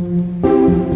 Hello,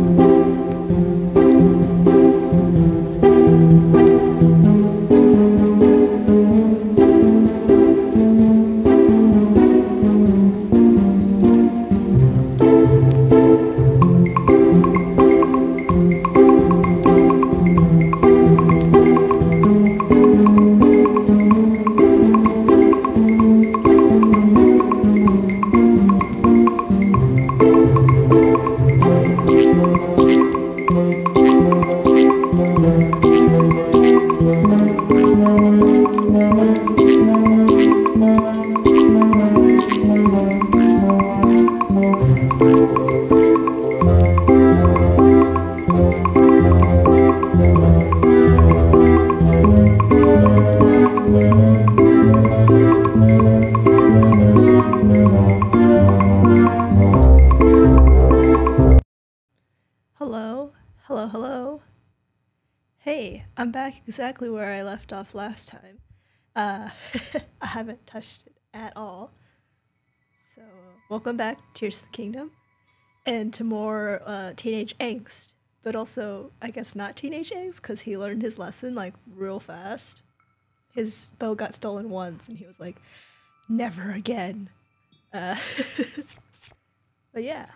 off last time. Uh, I haven't touched it at all. So, welcome back, Tears of the Kingdom, and to more uh, teenage angst, but also, I guess, not teenage angst because he learned his lesson like real fast. His bow got stolen once, and he was like, never again. Uh, but yeah,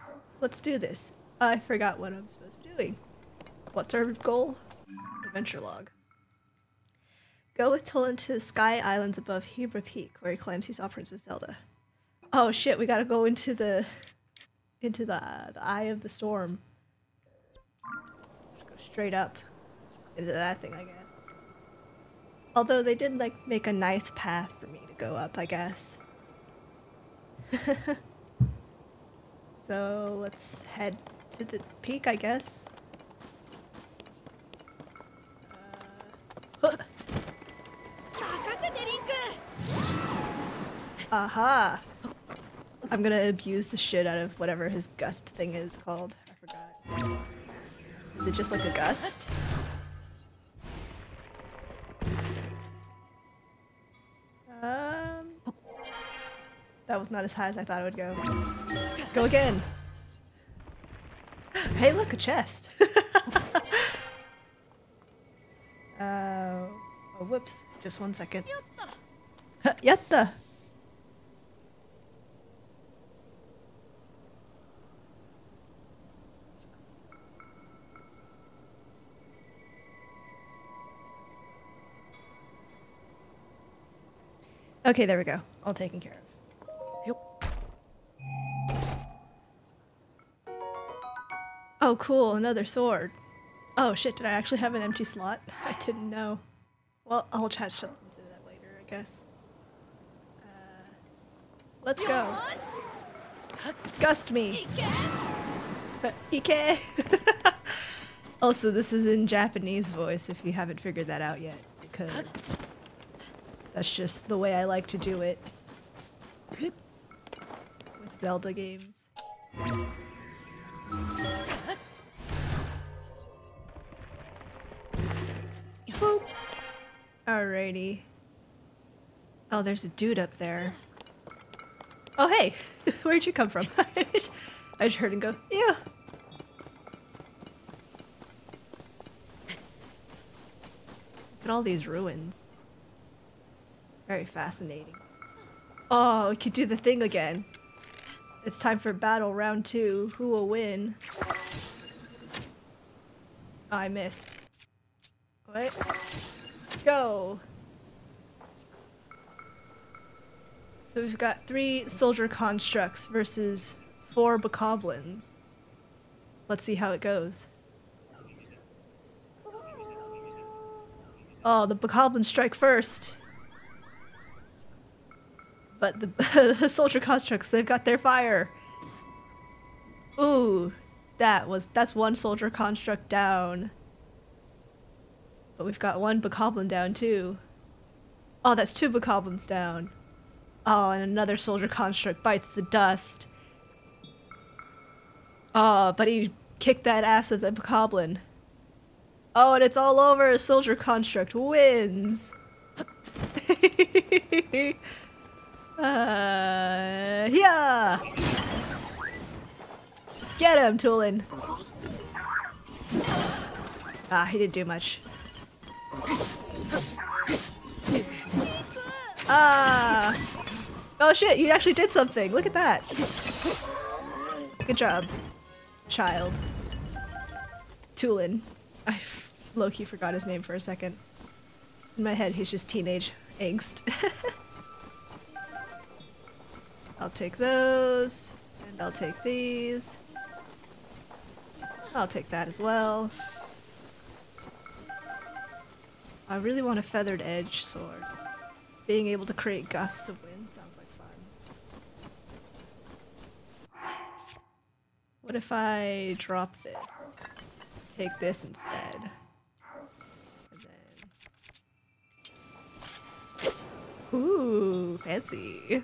let's do this. I forgot what I'm supposed to be doing. What's our goal? Adventure log. Go with Tulin to the Sky Islands above Hebra Peak, where he claims he saw Princess Zelda. Oh shit, we gotta go into the into the the eye of the storm. Just go straight up into that thing, I guess. Although they did like make a nice path for me to go up, I guess. so let's head to the peak, I guess. Uh, Aha! I'm gonna abuse the shit out of whatever his gust thing is called. I forgot. Is it just like a gust? Um, that was not as high as I thought it would go. Go again! Hey, look, a chest! uh, oh, whoops. Just one second. Yatta! Okay, there we go. All taken care of. Oh, cool, another sword. Oh shit, did I actually have an empty slot? I didn't know. Well, I'll chat to that later, I guess. Uh, let's go. Gust me. Ike. also, this is in Japanese voice if you haven't figured that out yet, because that's just the way I like to do it with Zelda games. Oh, there's a dude up there. Oh, hey! Where'd you come from? I just heard him go, yeah. Look at all these ruins. Very fascinating. Oh, we could do the thing again. It's time for battle round two. Who will win? Oh, I missed. What? Go! So we've got three soldier constructs versus four bokoblins. Let's see how it goes. Oh, the bokoblins strike first. But the, the soldier constructs, they've got their fire. Ooh, that was that's one soldier construct down. But we've got one bokoblin down too. Oh, that's two bokoblins down. Oh, and another soldier construct bites the dust. Oh, but he kicked that ass of the bokoblin. Oh, and it's all over. Soldier construct wins. uh, yeah. Get him, Tulin! Ah, he didn't do much. Ah! Oh shit, you actually did something! Look at that! Good job, child. Tulin. I low-key forgot his name for a second. In my head, he's just teenage angst. I'll take those, and I'll take these. I'll take that as well. I really want a feathered edge sword. Being able to create gusts of wind sounds like fun. What if I drop this? Take this instead. And then... Ooh, fancy.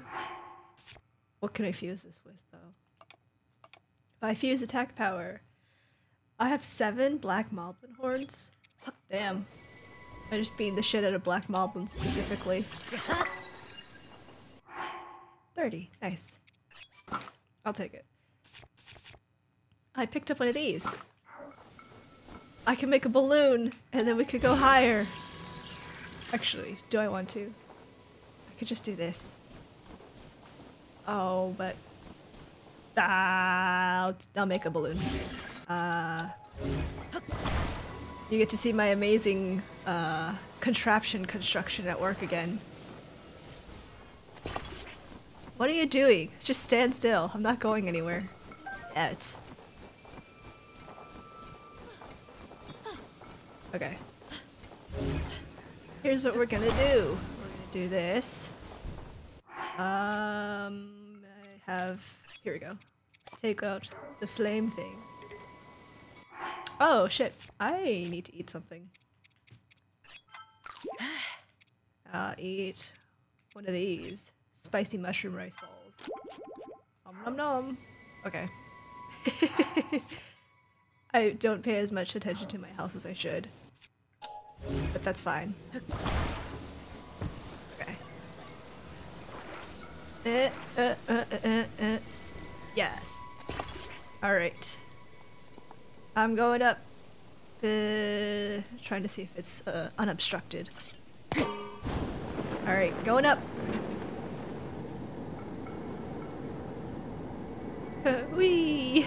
What can I fuse this with, though? If I fuse attack power, I have seven black moblin horns. Damn. I just beat the shit out of black moblin specifically. 30. Nice. I'll take it. I picked up one of these. I can make a balloon, and then we could go higher. Actually, do I want to? I could just do this. Oh, but... Ah, I'll, I'll make a balloon. Uh, you get to see my amazing uh, contraption construction at work again. What are you doing? Just stand still. I'm not going anywhere. Yet. Okay. Here's what we're gonna do. We're gonna do this. Um, I have... Here we go. Take out the flame thing. Oh, shit. I need to eat something. I'll eat one of these. Spicy mushroom rice balls. Nom nom nom. Okay. I don't pay as much attention to my health as I should. But that's fine. Okay. Uh, uh, uh, uh, uh. Yes. Alright. I'm going up. Uh, trying to see if it's uh, unobstructed. Alright, going up. Whee!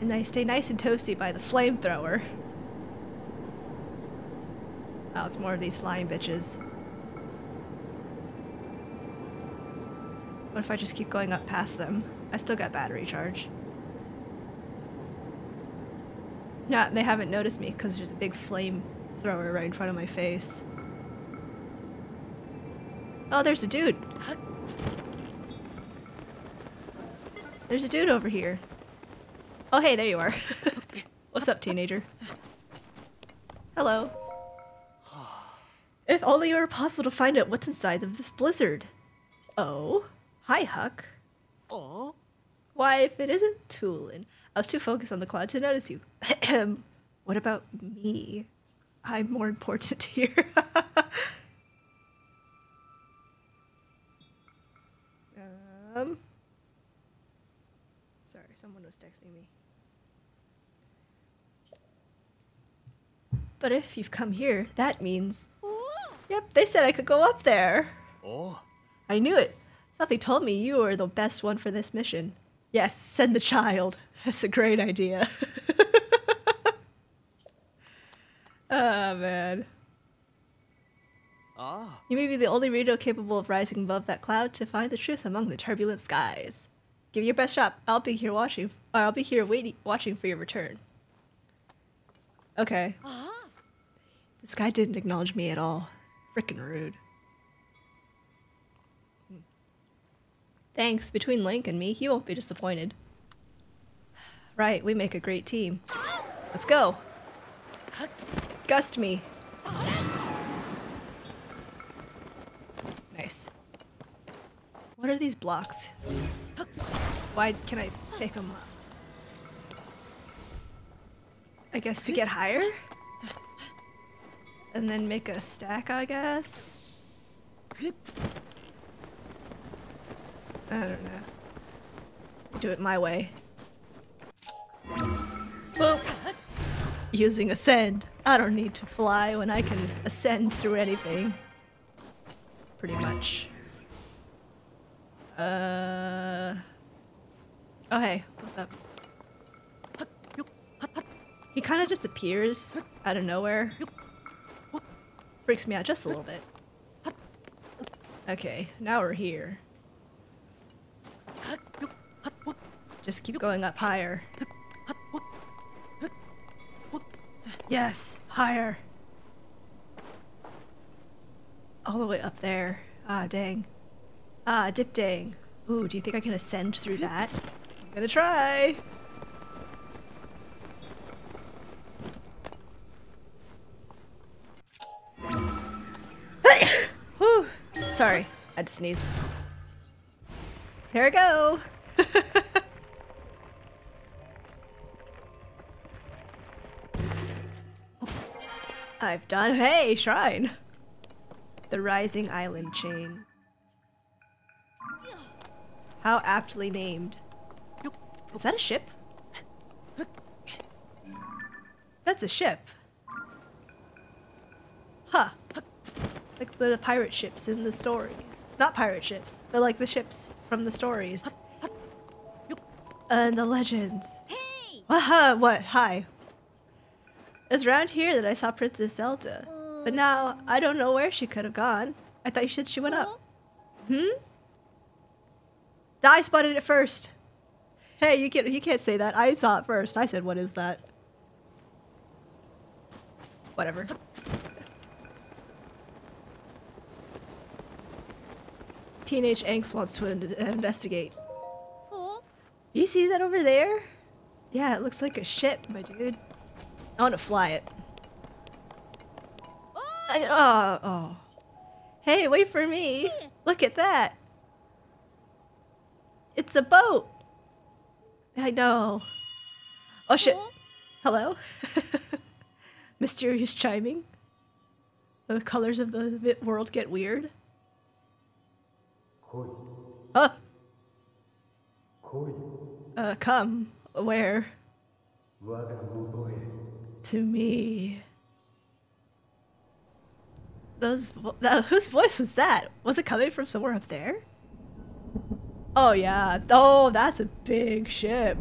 And I stay nice and toasty by the flamethrower. Oh, it's more of these flying bitches. What if I just keep going up past them? I still got battery charge. Yeah, they haven't noticed me because there's a big flame thrower right in front of my face. Oh, there's a dude. There's a dude over here. Oh, hey, there you are. What's up, teenager? Hello. If only it were possible to find out what's inside of this blizzard. Oh, hi, Huck. Oh. Why, if it isn't Tulin, I was too focused on the cloud to notice you. what about me? I'm more important here. um. Sorry, someone was texting me. But if you've come here, that means. Yep, they said I could go up there. Oh. I knew it. Something told me you were the best one for this mission. Yes, send the child. That's a great idea. oh man. Ah. You may be the only Rito capable of rising above that cloud to find the truth among the turbulent skies. Give your best shot. I'll be here watching. Or I'll be here waiting, watching for your return. Okay. This guy didn't acknowledge me at all. Frickin' rude. Thanks. Between Link and me, he won't be disappointed. Right, we make a great team. Let's go. Gust me. Nice. What are these blocks? Why can I pick them up? I guess to get higher? And then make a stack, I guess? I don't know. Do it my way. Boop. Using ascend. I don't need to fly when I can ascend through anything. Pretty much. Uh. Oh hey, what's up? He kind of disappears out of nowhere. Freaks me out just a little bit. Okay, now we're here. Just keep going up higher. Yes, higher. All the way up there. Ah, dang. Ah, dip dang. Ooh, do you think I can ascend through that? I'm gonna try. Sorry, I had to sneeze. Here I go. I've done. Hey, shrine. The Rising Island Chain. How aptly named. Is that a ship? That's a ship. Huh. Like the pirate ships in the stories. Not pirate ships, but like the ships from the stories. And the legends. Hey! Waha, what? Hi. It was around here that I saw Princess Zelda. But now, I don't know where she could have gone. I thought you said she went up. Hmm? I spotted it first. Hey, you can't, you can't say that. I saw it first. I said, what is that? Whatever. Teenage angst wants to in- investigate. Oh, Do you see that over there? Yeah, it looks like a ship, my dude. I want to fly it. Oh! I, oh, oh. Hey, wait for me. Look at that. It's a boat. I know. Oh shit. oh, Hello? Mysterious chiming. The colors of the world get weird. Huh? Uh, come. Where? To me. Those, uh, whose voice was that? Was it coming from somewhere up there? Oh yeah. Oh, that's a big ship.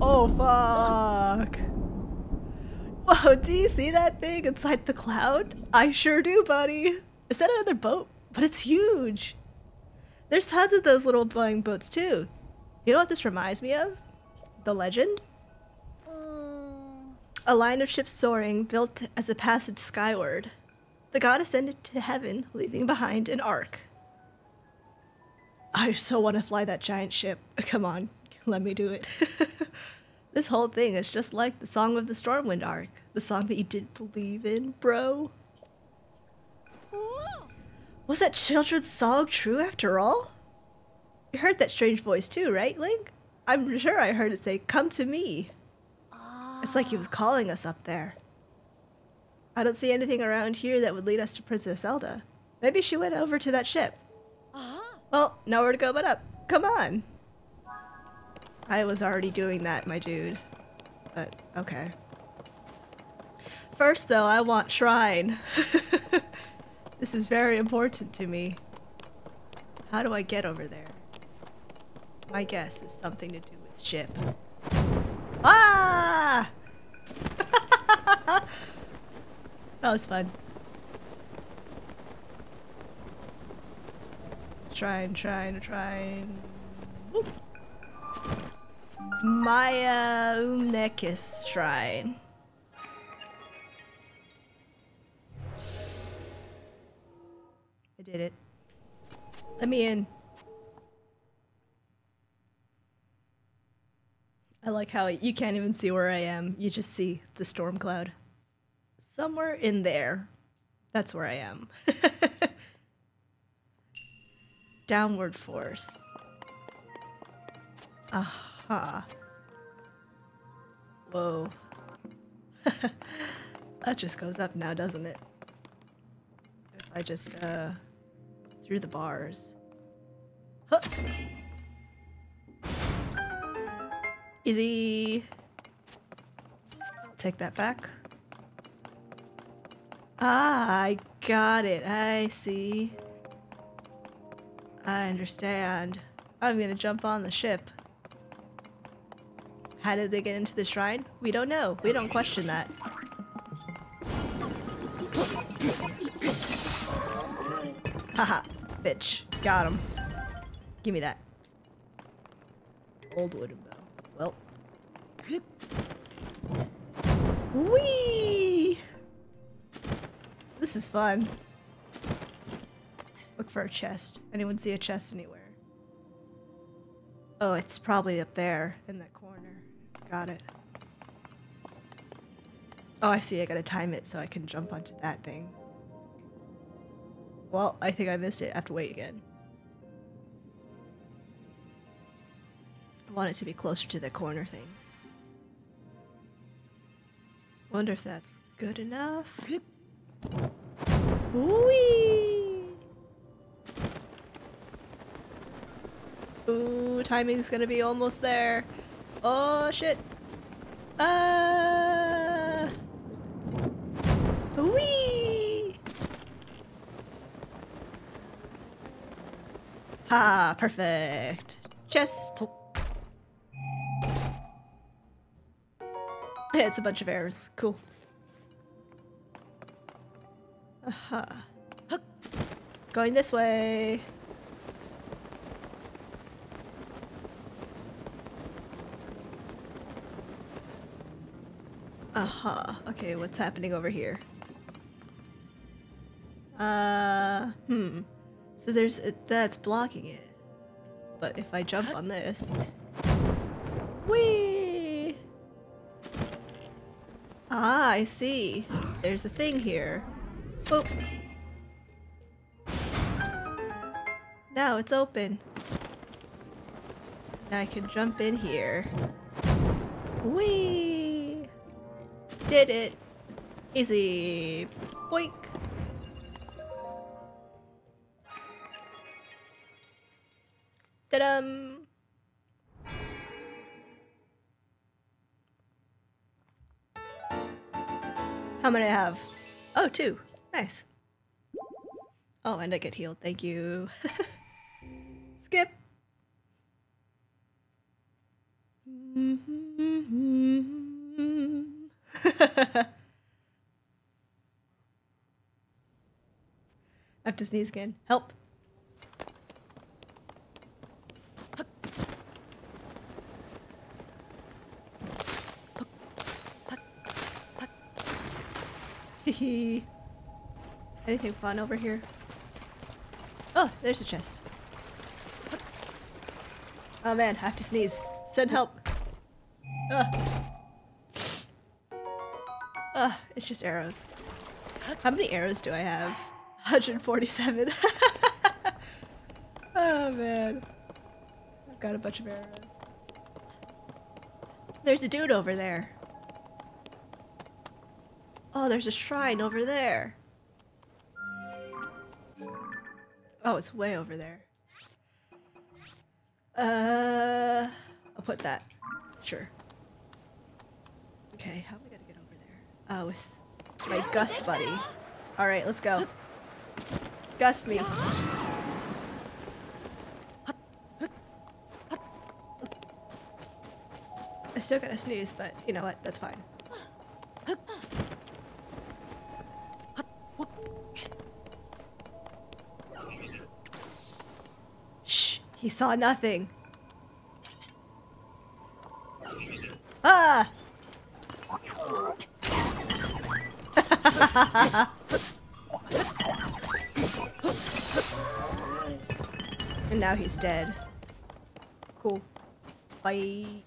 Oh fuck. Whoa, do you see that thing inside the cloud? I sure do, buddy. Is that another boat? But it's huge. There's tons of those little flying boats too. You know what this reminds me of? The legend? um, A line of ships soaring, built as a passage skyward. The god ascended to heaven, leaving behind an ark. I so want to fly that giant ship. Come on, let me do it. this whole thing is just like the Song of the Stormwind Ark, the song that you didn't believe in, bro. oh, Was that children's song true after all? You heard that strange voice too, right, Link? I'm sure I heard it say, Come to me. It's like he was calling us up there. I don't see anything around here that would lead us to Princess Zelda. Maybe she went over to that ship. uh-huh. Well, nowhere to go but up. Come on. I was already doing that, my dude. But, okay. First, though, I want Shrine. this is very important to me. How do I get over there? My guess is something to do with ship. Ah! that was fun. Shrine, shrine, shrine. Whoop. Mayaumekis Shrine. Did it. Let me in. I like how you can't even see where I am. You just see the storm cloud. Somewhere in there. That's where I am. Downward force. Aha. Whoa. that just goes up now, doesn't it? If I just, uh, through the bars. Huh. Easy. Take that back. Ah, I got it. I see. I understand. I'm gonna jump on the ship. How did they get into the shrine? We don't know. We don't question that. Haha, bitch. Got him. Give me that. Old wooden bow. Well. Whee! This is fun. Look for a chest. Anyone see a chest anywhere? Oh, it's probably up there in that corner. Got it. Oh, I see. I gotta time it so I can jump onto that thing. Well, I think I missed it. I have to wait again. I want it to be closer to the corner thing. Wonder if that's good enough. Whee! Ooh, timing's gonna be almost there. Oh shit. Uh. Whee! Ha, perfect. Chest. It's a bunch of arrows. Cool. Aha. Going this way. Aha. Okay, what's happening over here? Uh, hmm. So there's that's blocking it. But if I jump on this, whee! Ah, I see. There's a thing here. Boop. Now it's open. Now I can jump in here. Whee! Did it! Easy. Boink. Ta-dum! How many I have? Oh, two. Nice. Oh, and I get healed. Thank you. Skip. I have to sneeze again. Help. Hehe. Anything fun over here? Oh, there's a chest. Oh man, I have to sneeze. Send help. Ugh. Ugh, it's just arrows. How many arrows do I have? 147. oh man. I've got a bunch of arrows. There's a dude over there. Oh, there's a shrine over there. Oh, it's way over there. Uh, I'll put that. Sure. Okay, how am I gonna get over there? Oh, with my gust buddy. All right, let's go. Gust me. I still gotta sneeze, but you know what? That's fine. He saw nothing. Ah! and now he's dead. Cool. Bye.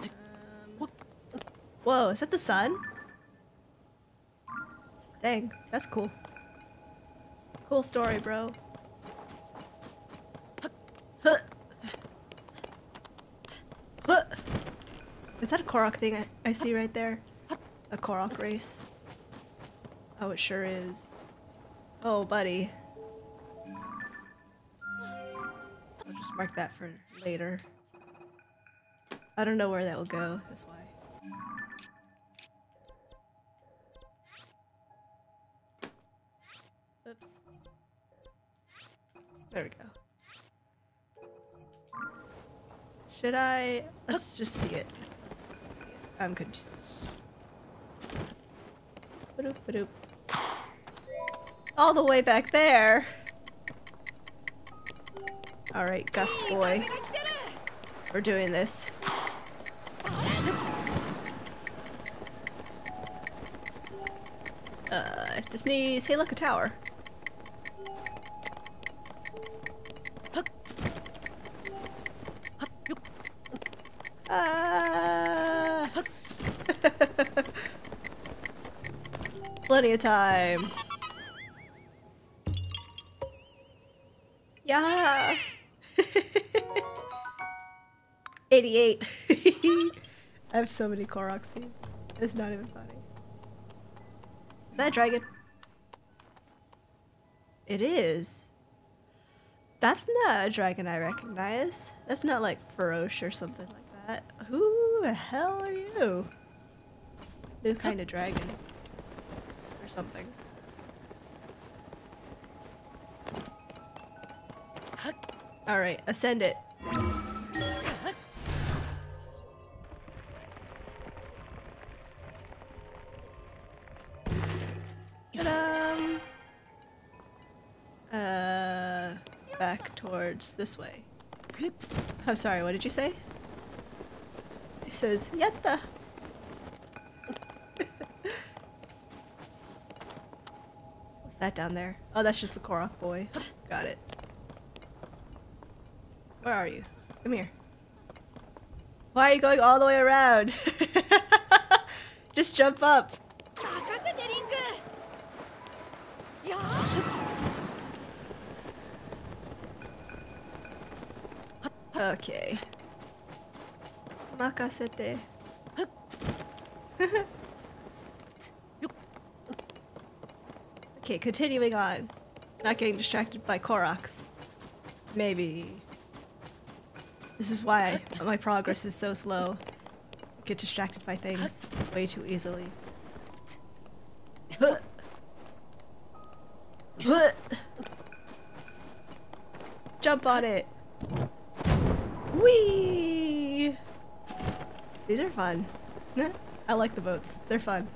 Um, whoa, is that the sun? Dang, that's cool. Cool story, bro. Huh. Huh. Is that a Korok thing I, I see right there? A Korok race? Oh, it sure is. Oh, buddy. I'll just mark that for later. I don't know where that will go. That's why. Oops. There we go. Should I? Let's just see it. Let's just see it. I'm. Ba-doop, ba-doop. All the way back there. All right, Gust boy. We're doing this. Uh, I have to sneeze. Hey, look, a tower. Ah. Plenty of time. Yeah. 88. I have so many Korok seeds. It's not even funny. Is that a dragon? It is. That's not a dragon I recognize. That's not like Farosh or something like that. Who the hell are you? New kind of dragon. Something. Alright, ascend it. Uh, back towards this way. I'm sorry, what did you say? It says, Yatta! that down there? Oh, that's just the Korok boy. Got it. Where are you? Come here. Why are you going all the way around? Just jump up. okay. Makasete. okay, continuing on. Not getting distracted by Koroks. Maybe. This is why my progress is so slow. Get distracted by things way too easily. Jump on it. Whee! These are fun. I like the boats. They're fun.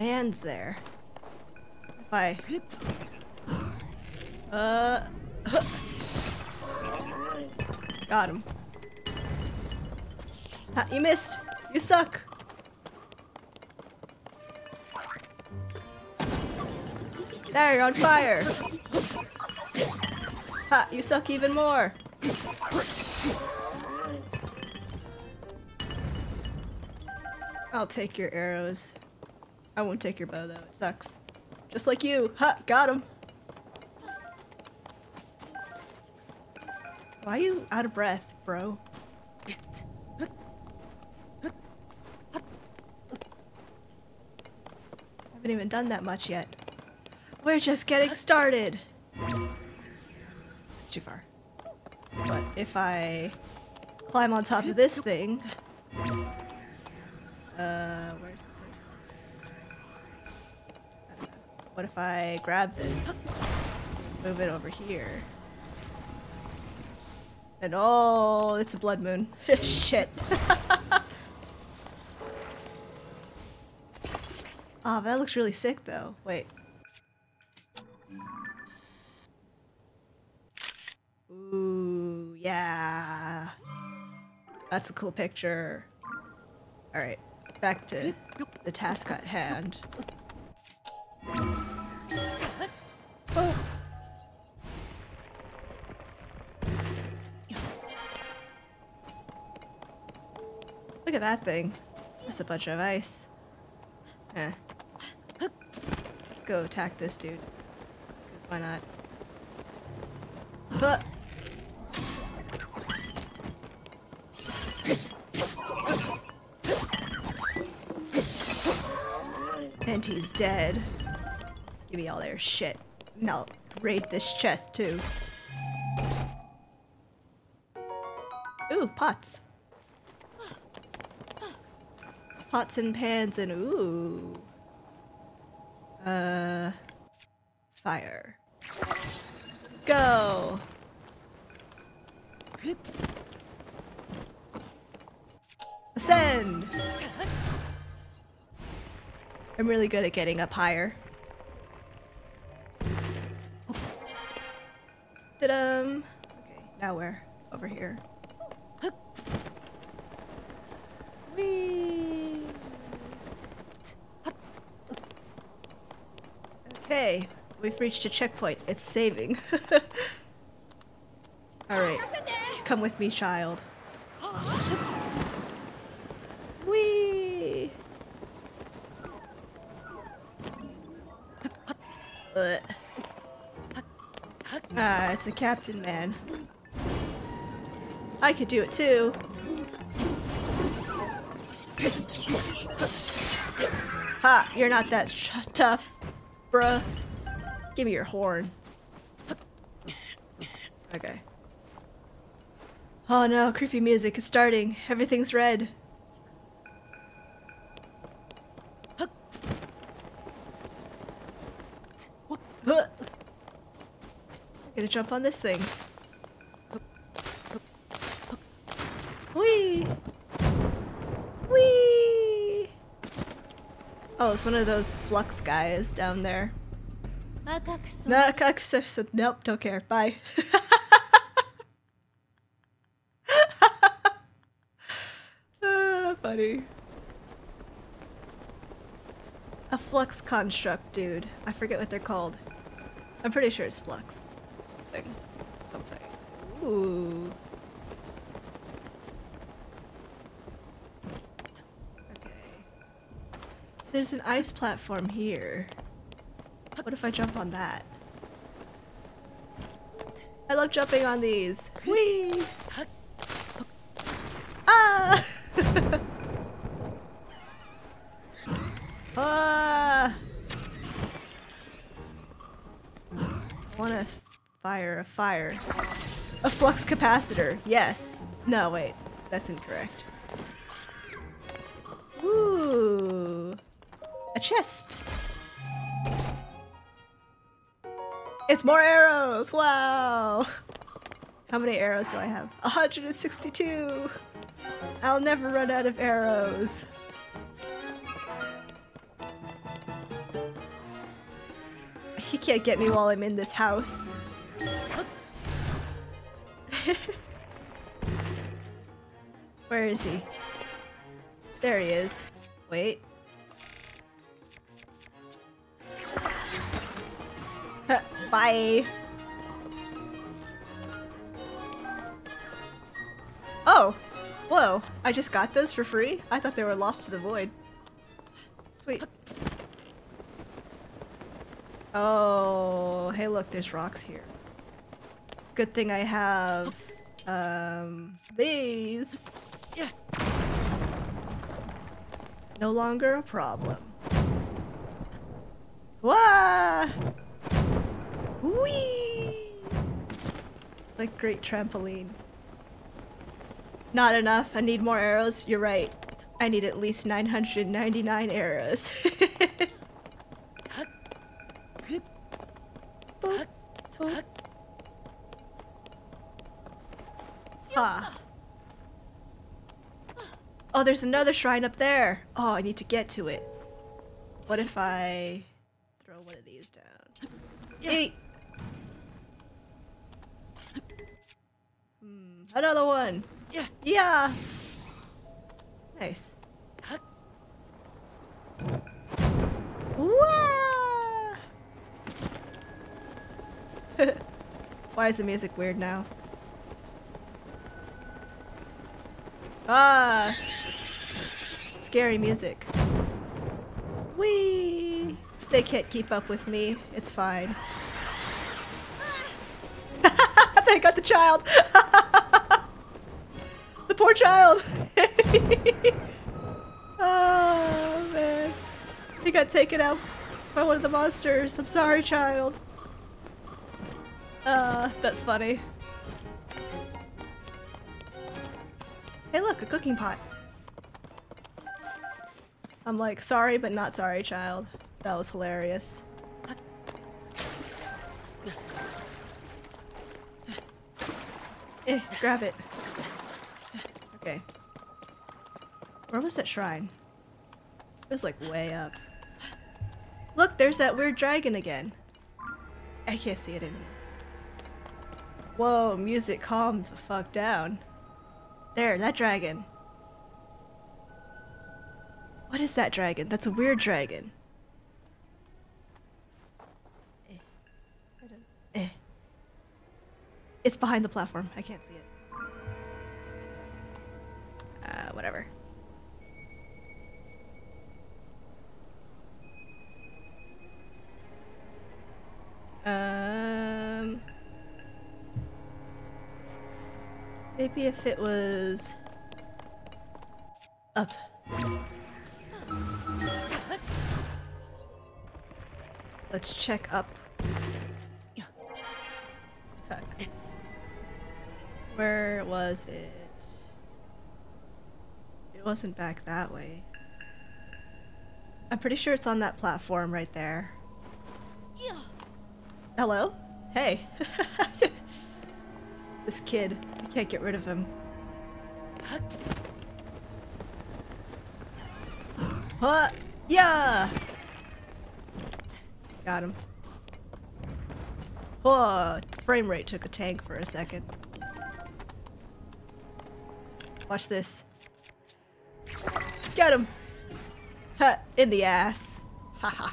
Man's there. If I... Uh... Got him. You missed! You suck! There, you're on fire! Ha, you suck even more! I'll take your arrows. I won't take your bow though, it sucks. Just like you! Ha, got him! Why are you out of breath, bro? I haven't even done that much yet. We're just getting started. It's too far. But if I climb on top of this thing, I grab this, move it over here, and oh, it's a blood moon. Shit. Oh, that looks really sick though. Wait. Ooh, yeah. That's a cool picture. Alright, back to the task at hand. That thing. That's a bunch of ice. Eh. Let's go attack this dude. Because why not? But And he's dead. Give me all their shit. No, raid this chest too. Ooh, pots. Pots and pans and ooh. Uh, fire. Go. Ascend. I'm really good at getting up higher. Ta-dum. Okay, now we're Over here. Whee! Okay, we've reached a checkpoint. It's saving. Alright, come with me, child. Whee! Ah, it's a captain man. I could do it too. Ha! You're not that tough, bruh. Give me your horn. Okay. Oh no, creepy music is starting. Everything's red. Huh. Gonna jump on this thing. Whee! Whee! Oh, it's one of those flux guys down there. No, nope, don't care. Bye. Ah, funny. A flux construct, dude. I forget what they're called. I'm pretty sure it's flux. Something. Something. Ooh. Okay. So there's an ice platform here. What if I jump on that? I love jumping on these. Whee! Ah! ah! I want to fire a fire. A flux capacitor. Yes. No, wait. That's incorrect. Ooh. A chest. It's more arrows! Wow! How many arrows do I have? 162! I'll never run out of arrows. He can't get me while I'm in this house. Where is he? There he is. Wait. Bye. Oh, whoa! I just got those for free. I thought they were lost to the void. Sweet. Oh, hey, look, there's rocks here. Good thing I have um these. Yeah. No longer a problem. Wah! Whee! It's like great trampoline. Not enough. I need more arrows. You're right. I need at least 999 arrows. Ah. Oh, there's another shrine up there. Oh, I need to get to it. What if I throw one of these down? Another one. Yeah. Yeah. Nice. Why is the music weird now? Ah! Scary music. Whee! They can't keep up with me. It's fine. I got the child! poor child! oh, man. He got taken out by one of the monsters. I'm sorry, child. Uh, that's funny. Hey look, a cooking pot. I'm like, sorry but not sorry, child. That was hilarious. Eh, grab it. Okay. Where was that shrine? It was like way up. Look, there's that weird dragon again. I can't see it anymore. Whoa, music calm the fuck down. There, that dragon. What is that dragon? That's a weird dragon. Eh. Eh. It's behind the platform. I can't see it. Whatever. Um. Maybe if it was up. Let's check up. Where was it? It wasn't back that way. I'm pretty sure it's on that platform right there. Yeah. Hello? Hey. this kid. I can't get rid of him. Huh? Yeah! Got him. Oh, frame rate took a tank for a second. Watch this. Get him! Ha! In the ass. Haha.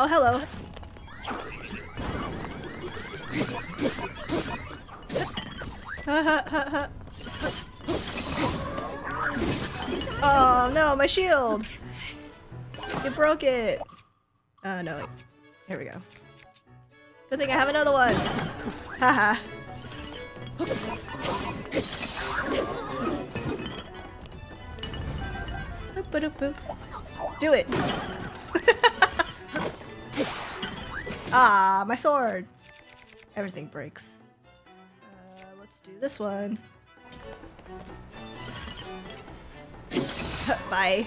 Oh, hello. oh no, my shield! You broke it! Oh no, wait. Here we go. Good thing I have another one! Haha. Do it! ah, my sword! Everything breaks. Uh, let's do this one. Bye.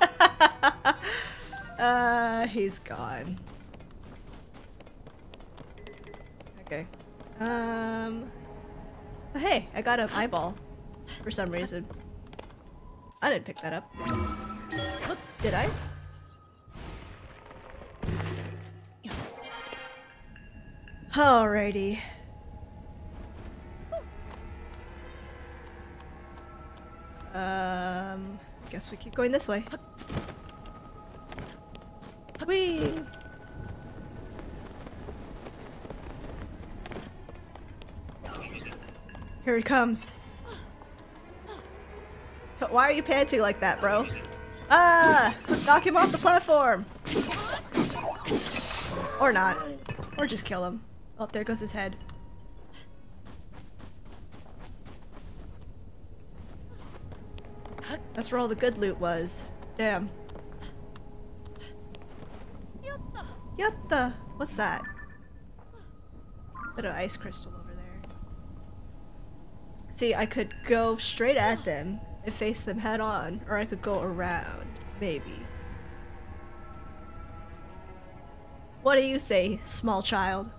uh, he's gone. Okay. Um. oh, hey, I got an eyeball for some reason. I didn't pick that up. Did I? Alrighty. Um, guess we keep going this way. Whee! Here he comes. Why are you panting like that, bro? Ah! Knock him off the platform! Or not. Or just kill him. Oh, there goes his head. That's where all the good loot was. Damn. Yatta! What's that? Bit of ice crystal. See, I could go straight at them and face them head on, or I could go around, maybe. What do you say, small child?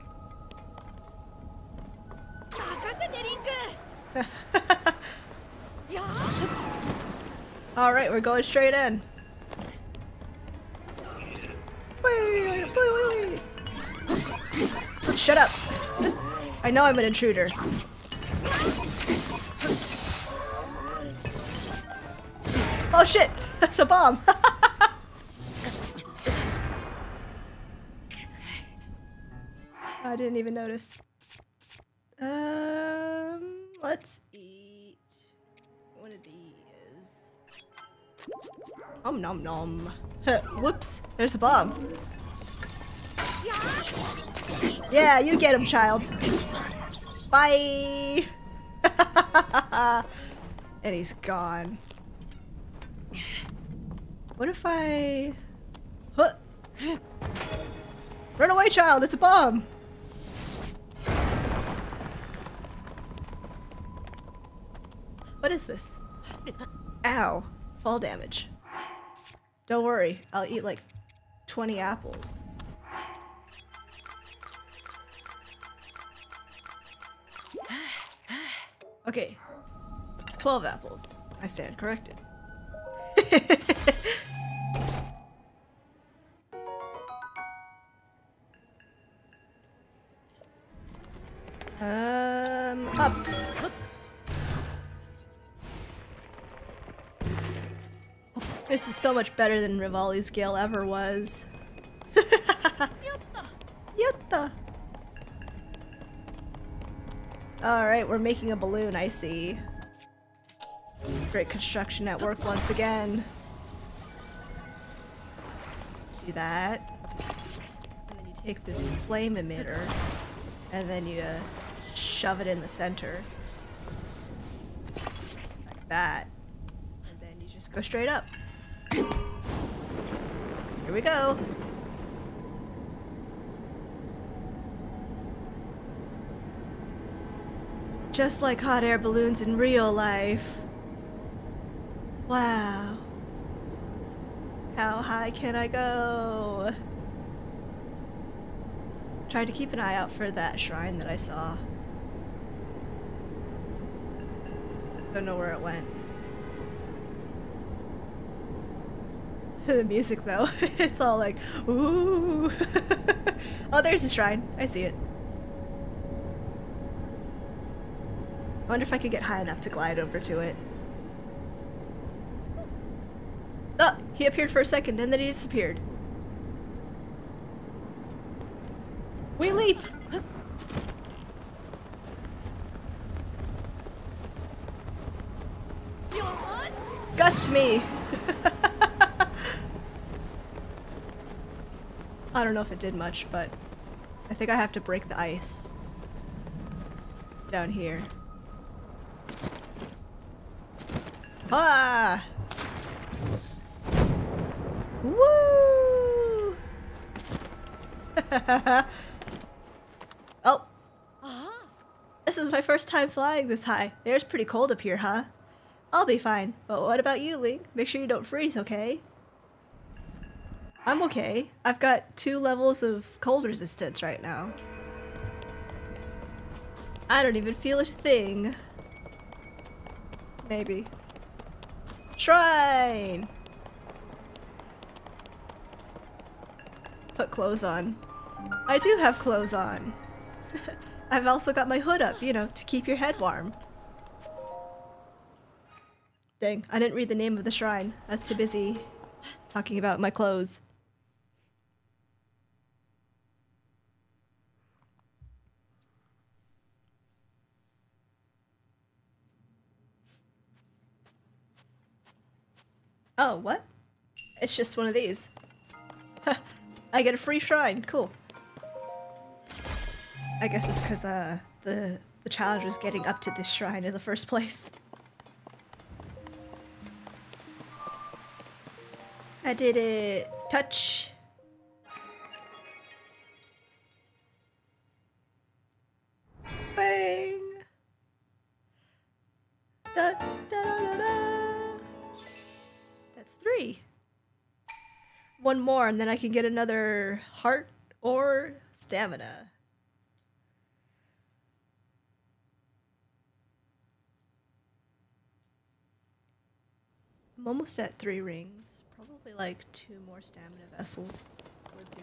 Alright, we're going straight in. Wait, wait, wait, wait. Shut up. I know I'm an intruder. Oh shit! That's a bomb! I didn't even notice. Um, let's eat one of these. Om nom nom. Whoops, there's a bomb. Yeah, you get him, child. Bye. and he's gone. What if I... Huh. Run away, child! It's a bomb! What is this? Ow. Fall damage. Don't worry, I'll eat like 20 apples. Okay. 12 apples. I stand corrected. Um, up. This is so much better than Revali's Gale ever was. Yatta! Alright, we're making a balloon, I see. Great construction at work once again. Do that. And then you take this flame emitter, and then you uh, shove it in the center. Like that. And then you just go straight up. Here we go. Just like hot air balloons in real life. Wow. How high can I go? Tried to keep an eye out for that shrine that I saw. Don't know where it went. the music though, it's all like, ooh. oh, there's a shrine. I see it. I wonder if I could get high enough to glide over to it. Oh, he appeared for a second and then he disappeared. We leap! Gust me! I don't know if it did much, but I think I have to break the ice. Down here. Ah! oh. This is my first time flying this high. The air's pretty cold up here, huh? I'll be fine. But what about you, Link? Make sure you don't freeze, okay? I'm okay. I've got two levels of cold resistance right now. I don't even feel a thing. Maybe. Shrine! Put clothes on. I do have clothes on. I've also got my hood up, you know, to keep your head warm. Dang, I didn't read the name of the shrine. I was too busy talking about my clothes. Oh, what? It's just one of these. I get a free shrine. Cool. I guess it's because uh, the, the child was getting up to this shrine in the first place. I did it. Touch. Bang. Da, da, da, da, That's three. One more, and then I can get another heart or stamina. Almost at three rings. Probably like two more stamina vessels would do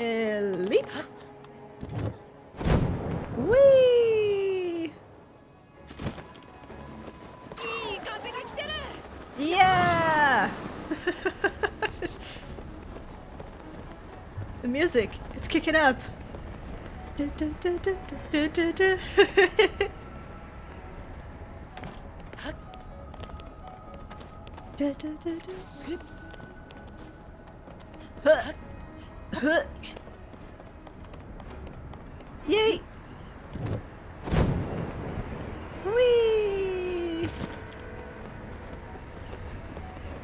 it. Leap! Whee! Yeah! the music, it's kicking up. Yay! Whee!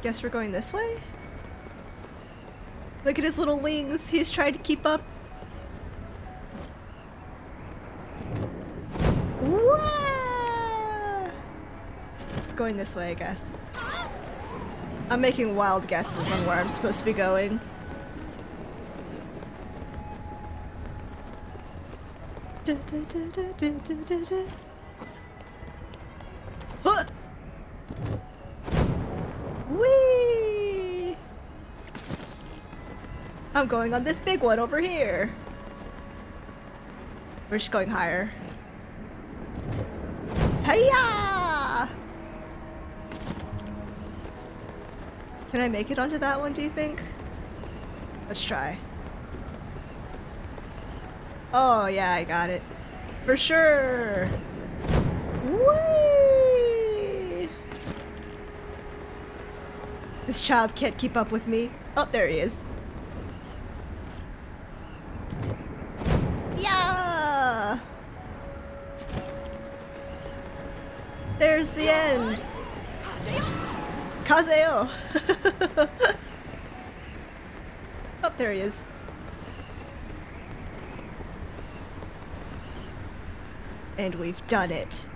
Guess we're going this way? Look at his little wings. He's trying to keep up. Going this way, I guess. I'm making wild guesses on where I'm supposed to be going. Whee! I'm going on this big one over here. We're just going higher. Hiya! Can I make it onto that one, do you think? Let's try. Oh, yeah, I got it. For sure! Whee! This child can't keep up with me. Oh, there he is. Is. And we've done it.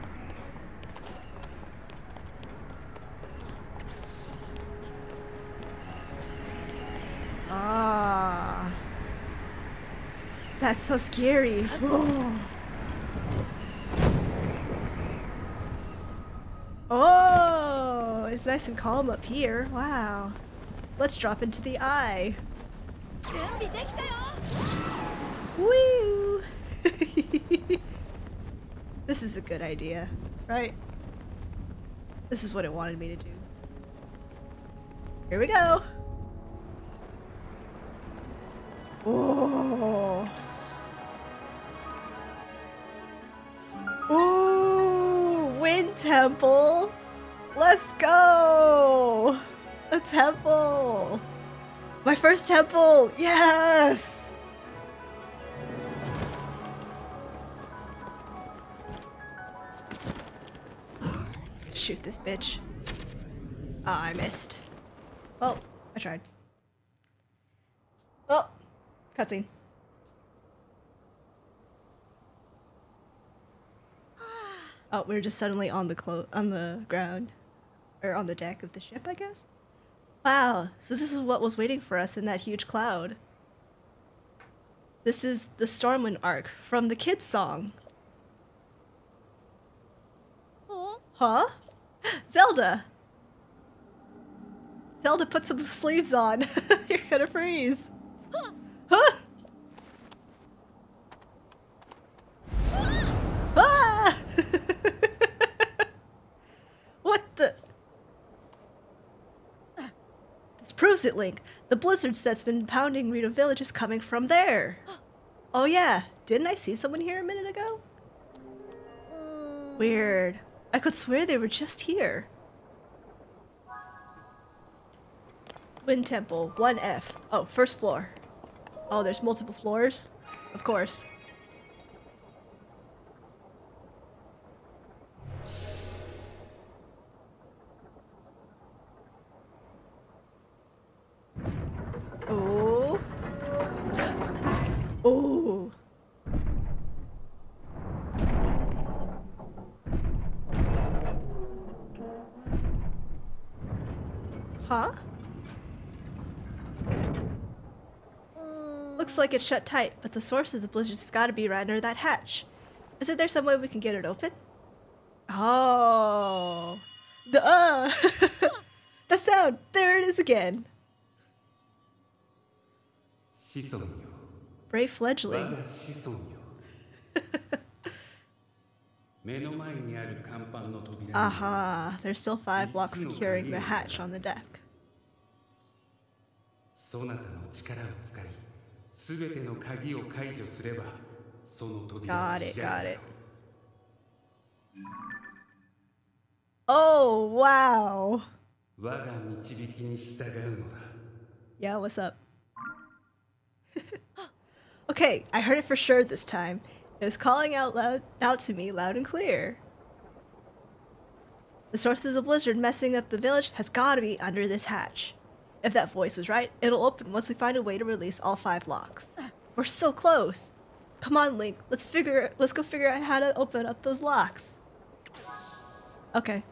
Ah. That's so scary. Oh, it's nice and calm up here. Wow. Let's drop into the eye. Woo! this is a good idea, right? This is what it wanted me to do. Here we go! Oh! Ooh! Wind Temple! Let's go! A temple! My first temple. Yes. Shoot this bitch. Ah, I missed. Well, I tried. Oh, cutscene. Oh, we're just suddenly on the clo- on the ground, or on the deck of the ship, I guess. Wow, so this is what was waiting for us in that huge cloud. This is the Stormwind Ark from the kids' song. お Huh? Zelda! Zelda, put some sleeves on. You're gonna freeze. Huh? Ah! what the? This proves it, Link. The blizzards that's been pounding Rito Village is coming from there. Oh yeah, didn't I see someone here a minute ago? うーん Weird. I could swear they were just here. Wind Temple, 1F. Oh, first floor. Oh, there's multiple floors? Of course. like it's shut tight, but the source of the blizzard's has gotta be right under that hatch. Isn't there some way we can get it open? Oh. The uh. the sound. There it is again. 子孫よ Brave 我 fledgling. が子孫よ目の前にある甲板の扉に Aha. There's still five blocks securing the hatch on the deck. そなたの力を使い 全ての鍵を解除すればその扉は Got 開 it, く got it. Oh, wow. 我が導きに従うのだ Yeah, what's up? okay, I heard it for sure this time. It was calling out loud out to me loud and clear. The source of the blizzard messing up the village has gotta be under this hatch. If that voice was right, it'll open once we find a way to release all five locks. We're so close. Come on, Link. Let's figure. Let's go figure out how to open up those locks. Okay.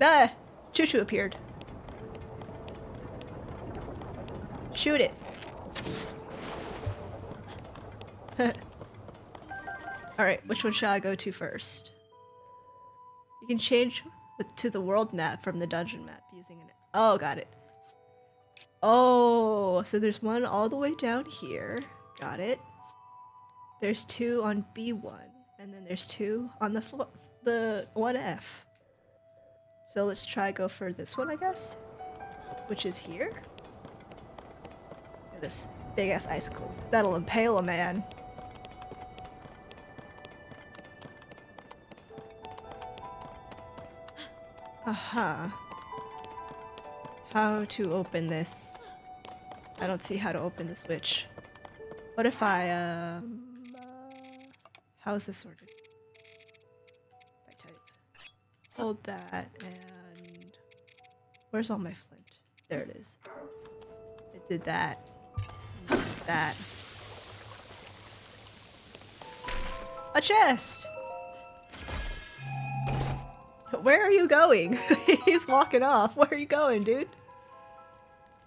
Ah, Chuchu appeared. Shoot it. Alright, which one shall I go to first? You can change to the world map from the dungeon map using an. Oh, got it. Oh, so there's one all the way down here. Got it. There's two on B1, and then there's two on the the 1F. So let's try go for this one, I guess, which is here. Look at this big ass icicles. That'll impale a man. Aha. Uh-huh. How to open this? I don't see how to open the switch. What if I, um... Uh, how is this sorted? I type. Hold that, and... Where's all my flint? There it is. It did that. Did that. A chest! Where are you going? He's walking off. Where are you going, dude?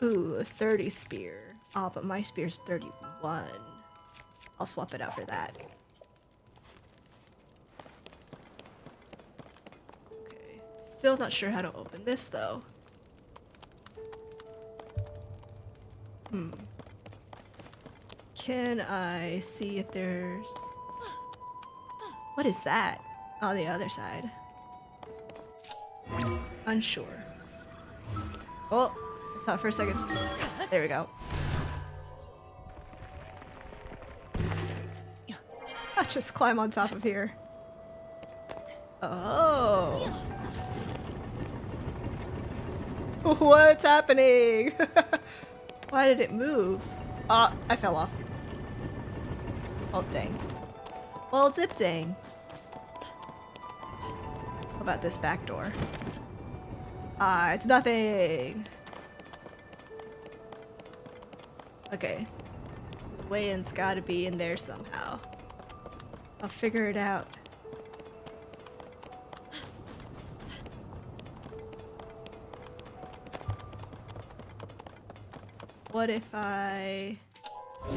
Ooh, 30 spear. Oh, but my spear's 31. I'll swap it out for that. Okay. Still not sure how to open this, though. Hmm. Can I see if there's... What is that on the other side? Unsure. Oh, It for a second. There we go. I just climb on top of here. Oh. What's happening? Why did it move? Ah, I fell off. Oh, dang. Well, zip dang. How about this back door? Ah, it's nothing. Okay. So the way-in's gotta be in there somehow. I'll figure it out. What if I... So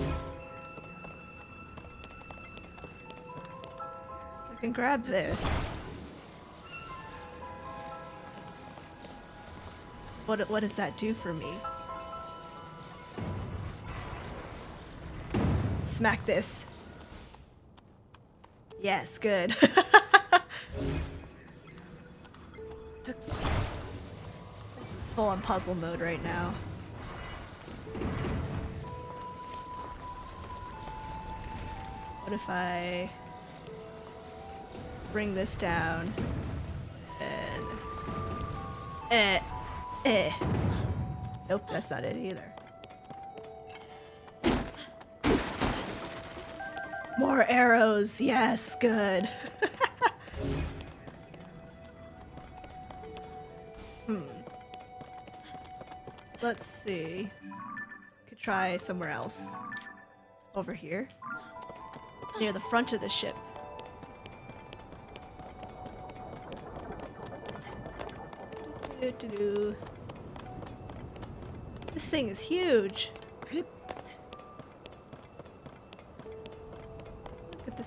I can grab this. What, what does that do for me? Smack this. Yes, good. this is full on puzzle mode right now. What if I bring this down and eh eh nope that's not it either more arrows. Yes good. Hmm. Let's see. Could try somewhere else. Over here. Near the front of the ship. This thing is huge.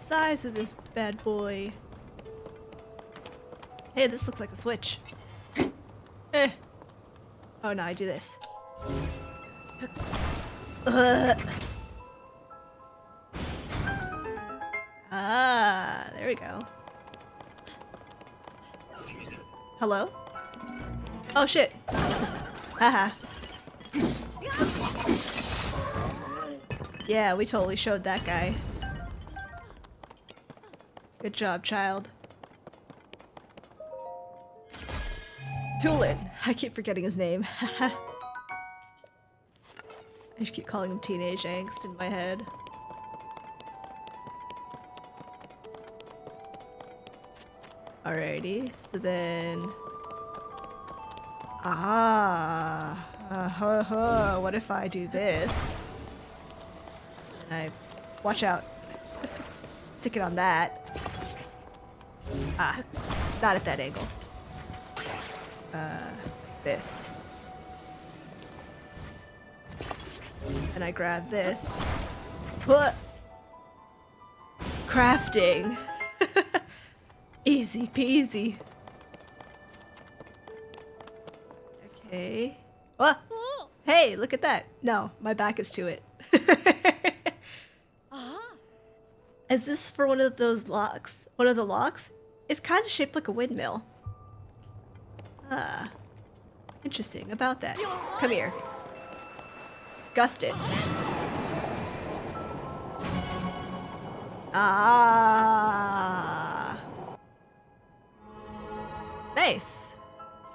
Size of this bad boy. Hey, this looks like a switch. eh. Oh no, I do this. Ah, there we go. Hello? Oh shit. Haha. yeah, we totally showed that guy. Good job, child. Tulin. I keep forgetting his name. I just keep calling him Teenage Angst in my head. Alrighty, so then Ah. Uh, huh, huh. What if I do this? And I. Watch out. Stick it on that. Ah. Not at that angle. Uh. This. And I grab this. What? Crafting. Easy peasy. Okay. Oh, hey, look at that. No, my back is to it. Is this for one of those locks? One of the locks? It's kind of shaped like a windmill. Ah. Interesting about that. Come here. Gust it. Ah. Nice.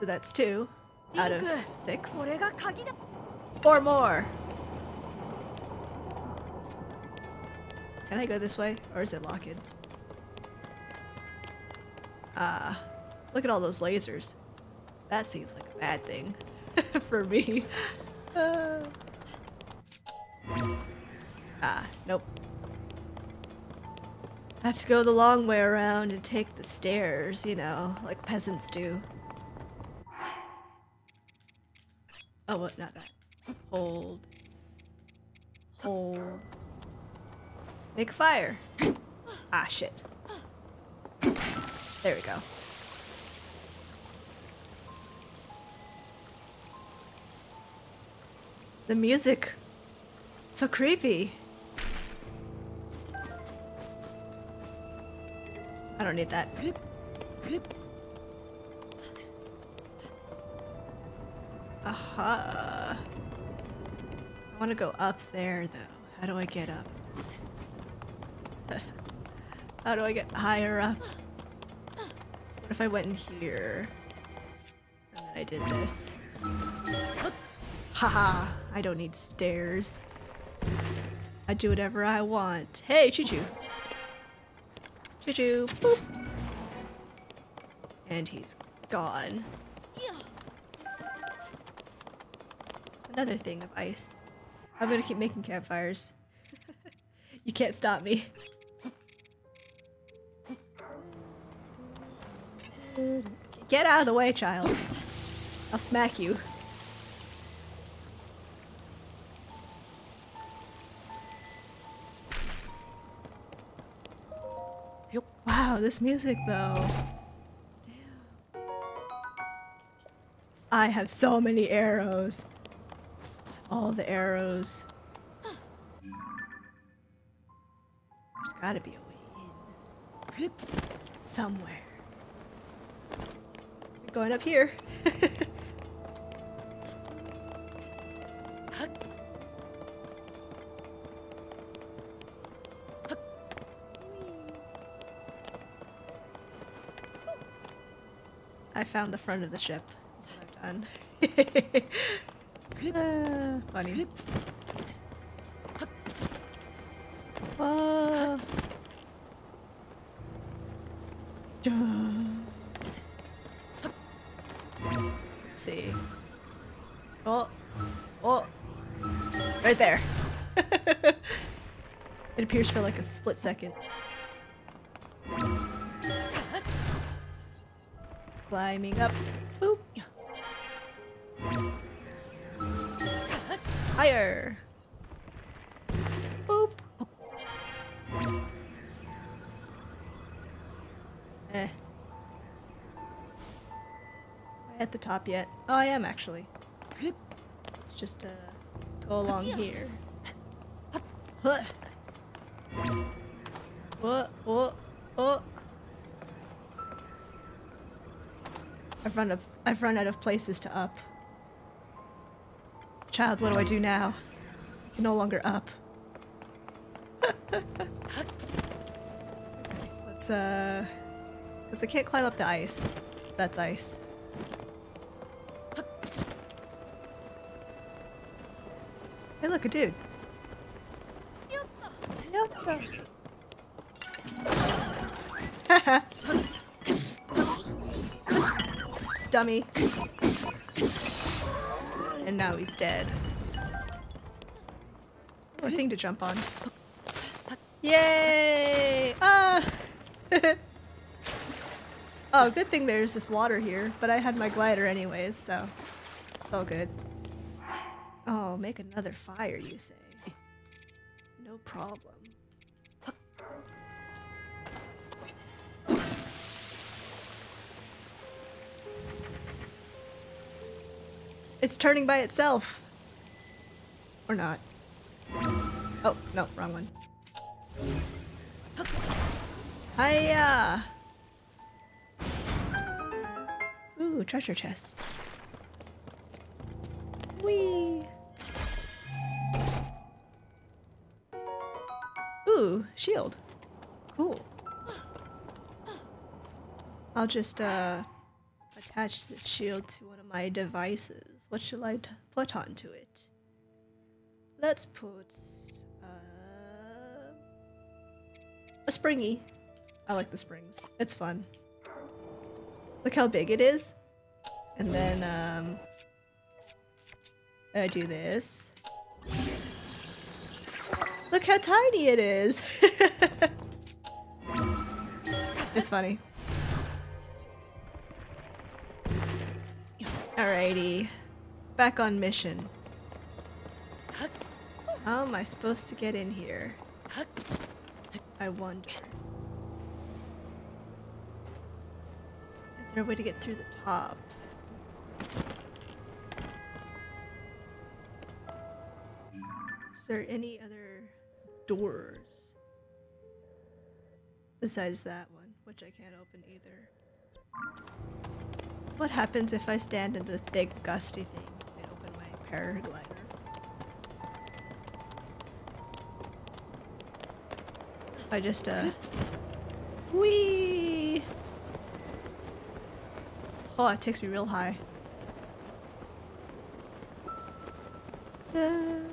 So that's two out of six. Four more. Can I go this way? Or is it locked? Ah, look at all those lasers. That seems like a bad thing for me. Uh. Ah, nope. I have to go the long way around and take the stairs, you know, like peasants do. Oh, what? Not that. Hold. Hold. Make a fire. Ah, shit. There we go. The music. So creepy. I don't need that. Aha. I want to go up there though. How do I get up? How do I get higher up? What if I went in here? And then I did this. Haha, I don't need stairs. I do whatever I want. Hey, choo choo. Choo choo. Boop. And he's gone. Another thing of ice. I'm gonna keep making campfires. you can't stop me. Get out of the way, child. I'll smack you. Wow, this music though. I have so many arrows. All the arrows. There's gotta be a way in. Somewhere. Going up here. I found the front of the ship. That's what I've done. Ah, funny. Appears for like a split second. Climbing up. Boop. Higher. Boop. Eh. At the top yet? Oh, I am actually. Let's just uh, go along here. Huh. Run. I've run out of places to up. Child, what do I do now? Can no longer up. let's uh, let's. I can't climb up the ice. That's ice. Hey, look, a dude. Dummy. And now he's dead. A thing to jump on. Yay! Ah! oh, good thing there's this water here, but I had my glider anyways, so it's all good. Oh, make another fire, you say? No problem. It's turning by itself. Or not. Oh, no, wrong one. Hiya! Ooh, treasure chest. Whee! Ooh, shield. Cool. I'll just, uh, attach the shield to one of my devices. What shall I put onto it? Let's put, uh, a springy. I like the springs. It's fun. Look how big it is. And then, um, I do this. Look how tiny it is. it's funny. Alrighty. Back on mission. How am I supposed to get in here? I wonder. Is there a way to get through the top? Is there any other doors besides that one, which I can't open either? What happens if I stand in the big gusty thing paraglider? I just uh Whee! Oh, it takes me real high.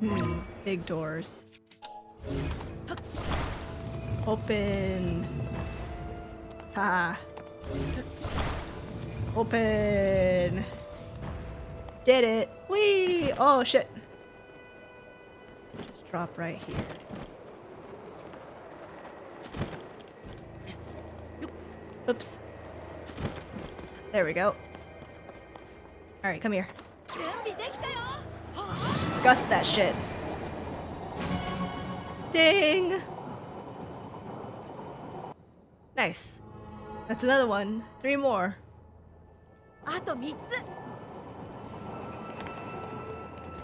Hmm, big doors. Open. Ha. Open. Did it. Whee! Oh, shit. Just drop right here. Oops. There we go. Alright, come here. Gust that shit. Ding! Nice. That's another one. Three more.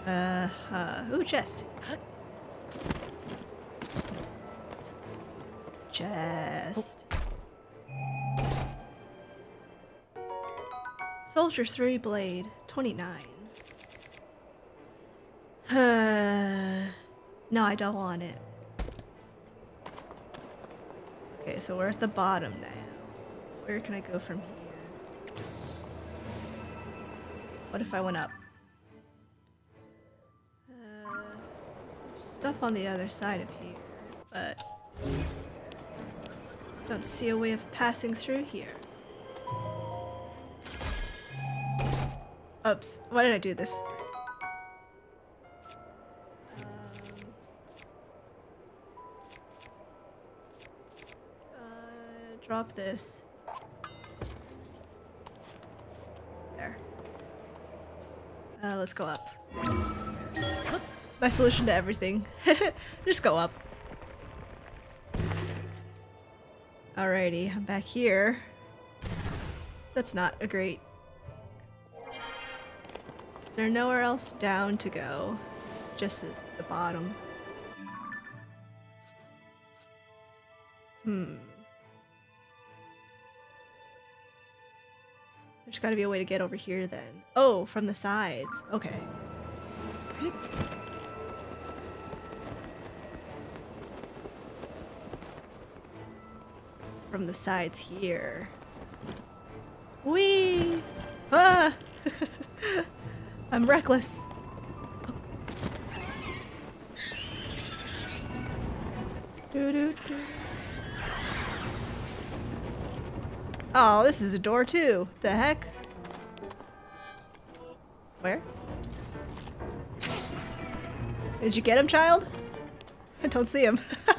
Uh huh. Ooh, chest. Chest. Soldier 3 blade, 29. Uh, no, I don't want it. Okay, so we're at the bottom now. Where can I go from here? What if I went up? Uh, there's stuff on the other side of here, but don't see a way of passing through here. Oops, why did I do this? Um, uh, drop this. Uh, let's go up. My solution to everything. Just go up. Alrighty, I'm back here. That's not a great. Is there nowhere else down to go? Just as the bottom. Hmm. There's gotta be a way to get over here then. Oh, from the sides. Okay. From the sides here. Whee! Ah! I'm reckless. Doo -doo -doo. Oh, this is a door too. The heck? Where? Did you get him, child? I don't see him.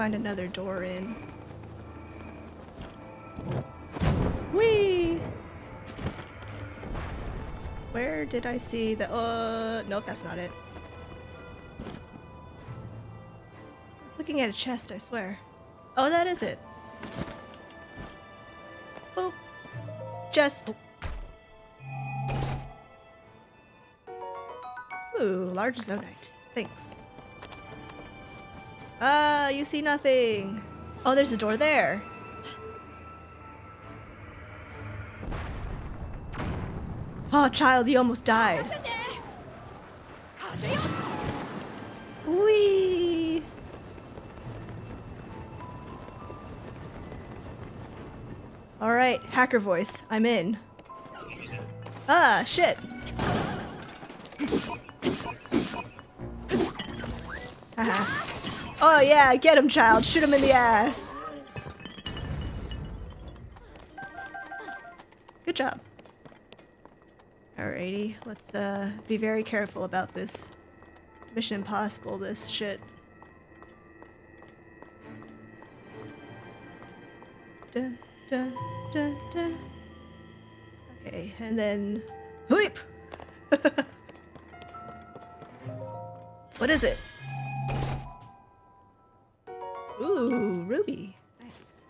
find another door in. Whee! Where did I see the- uh, nope, that's not it. I was looking at a chest, I swear. Oh, that is it. Oh. Chest. Ooh, large zonaite. Thanks. Ah, uh, you see nothing. Oh, there's a door there. Oh, child, you almost died. Wee. All right, hacker voice. I'm in. Ah, shit. Haha oh yeah, get him, child. Shoot him in the ass. Good job. Alrighty, let's uh, be very careful about this. Mission Impossible, this shit. Dun, dun, dun, dun. Okay, and then leap. what is it? Ooh, Ruby. Nice.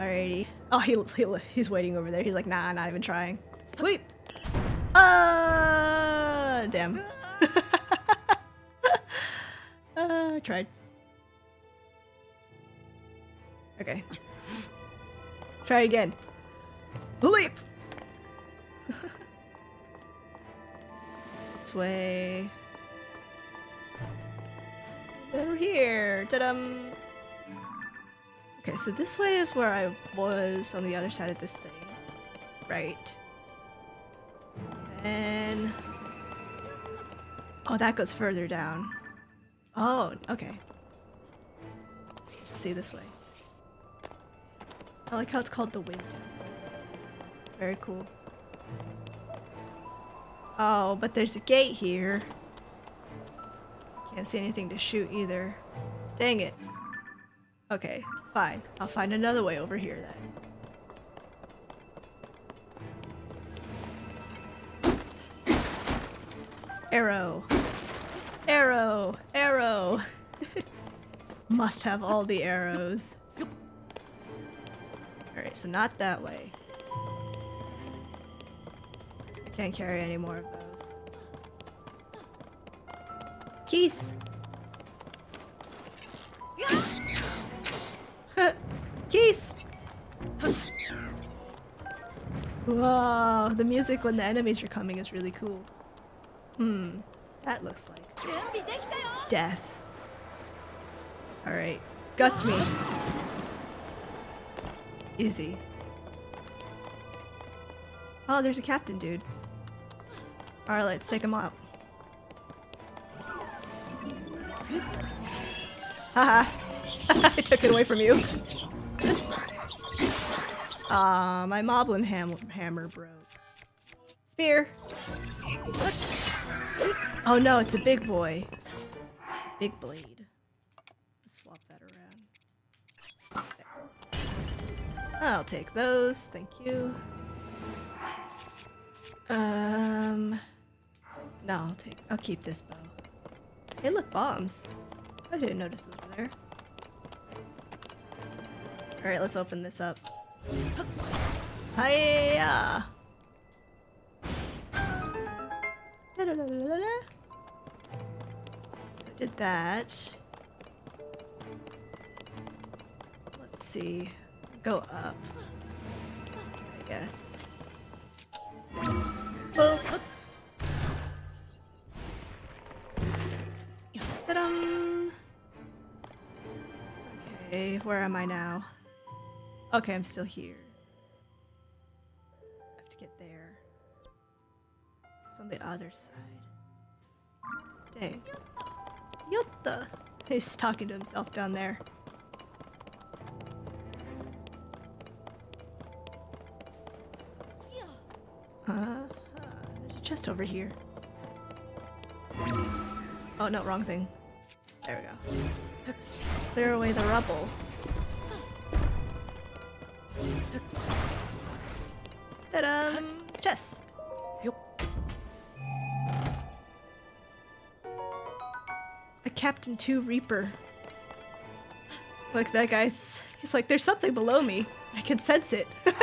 Alrighty. Oh, he, he he's waiting over there. He's like, nah, not even trying. Leap. Ah, damn. uh, I tried. Okay. Try again. Leap! this way. Over here. Ta-dum! Okay, so this way is where I was on the other side of this thing. Right. And... Oh, that goes further down. Oh, okay. Let's see this way. I like how it's called the Wind Very cool. Oh, but there's a gate here. Can't see anything to shoot either. Dang it. Okay, fine. I'll find another way over here then. Arrow. Arrow. Arrow. Must have all the arrows. Alright, so not that way. Can't carry any more of those. Geese. Geese! Whoa, the music when the enemies are coming is really cool. Hmm, that looks like death. Alright, gust me. Easy. Oh, there's a captain, dude. Alright, let's take him out. Haha. I took it away from you. Ah, my Moblin ham hammer broke. Spear. Oh no, it's a big boy. It's a big blade. Let's swap that around. There. I'll take those, thank you. Um, no, I'll take. I'll keep this bow. Hey, look, bombs. I didn't notice over there. All right, let's open this up. Hiya! Da-da-da-da-da-da. So Did that. Let's see. Go up. I guess. Where am I now? Okay, I'm still here. I have to get there. It's on the other side. Dang. Yotta! He's talking to himself down there. Uh, uh, there's a chest over here. Oh no, wrong thing. There we go. Clear away the rubble. Ta-da! Chest. A Captain 2 Reaper. Look, that guy's. He's like, there's something below me. I can sense it.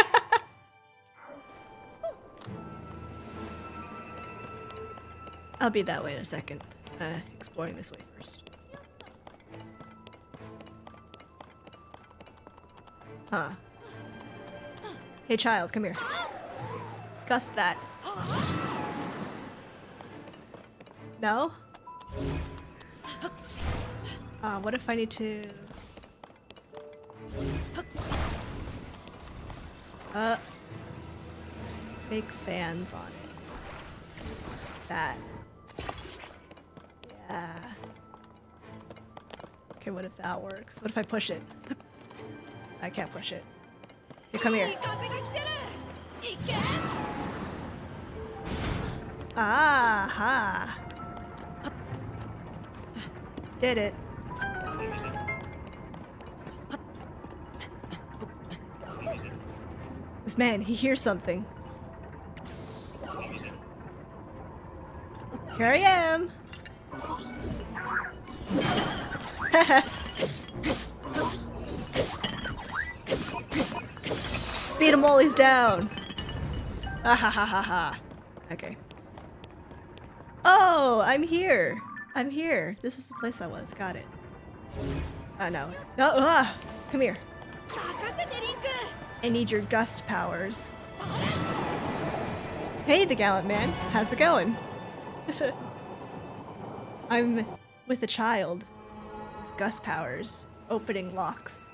I'll be that way in a second. Uh, exploring this way first. Huh. Hey, child, come here. Gust that. No? Uh, what if I need to... Uh... Fake fans on it. That. Yeah. Okay, what if that works? What if I push it? I can't push it. Yeah, come here. Aha. Did it. This man, he hears something. Here I am. Beat him while he's down. Ah ha ha ha ha. Okay. Oh, I'm here. I'm here. This is the place I was. Got it. Oh no. No, ah, come here. I need your gust powers. Hey, the gallant man. How's it going? I'm with a child with gust powers, opening locks.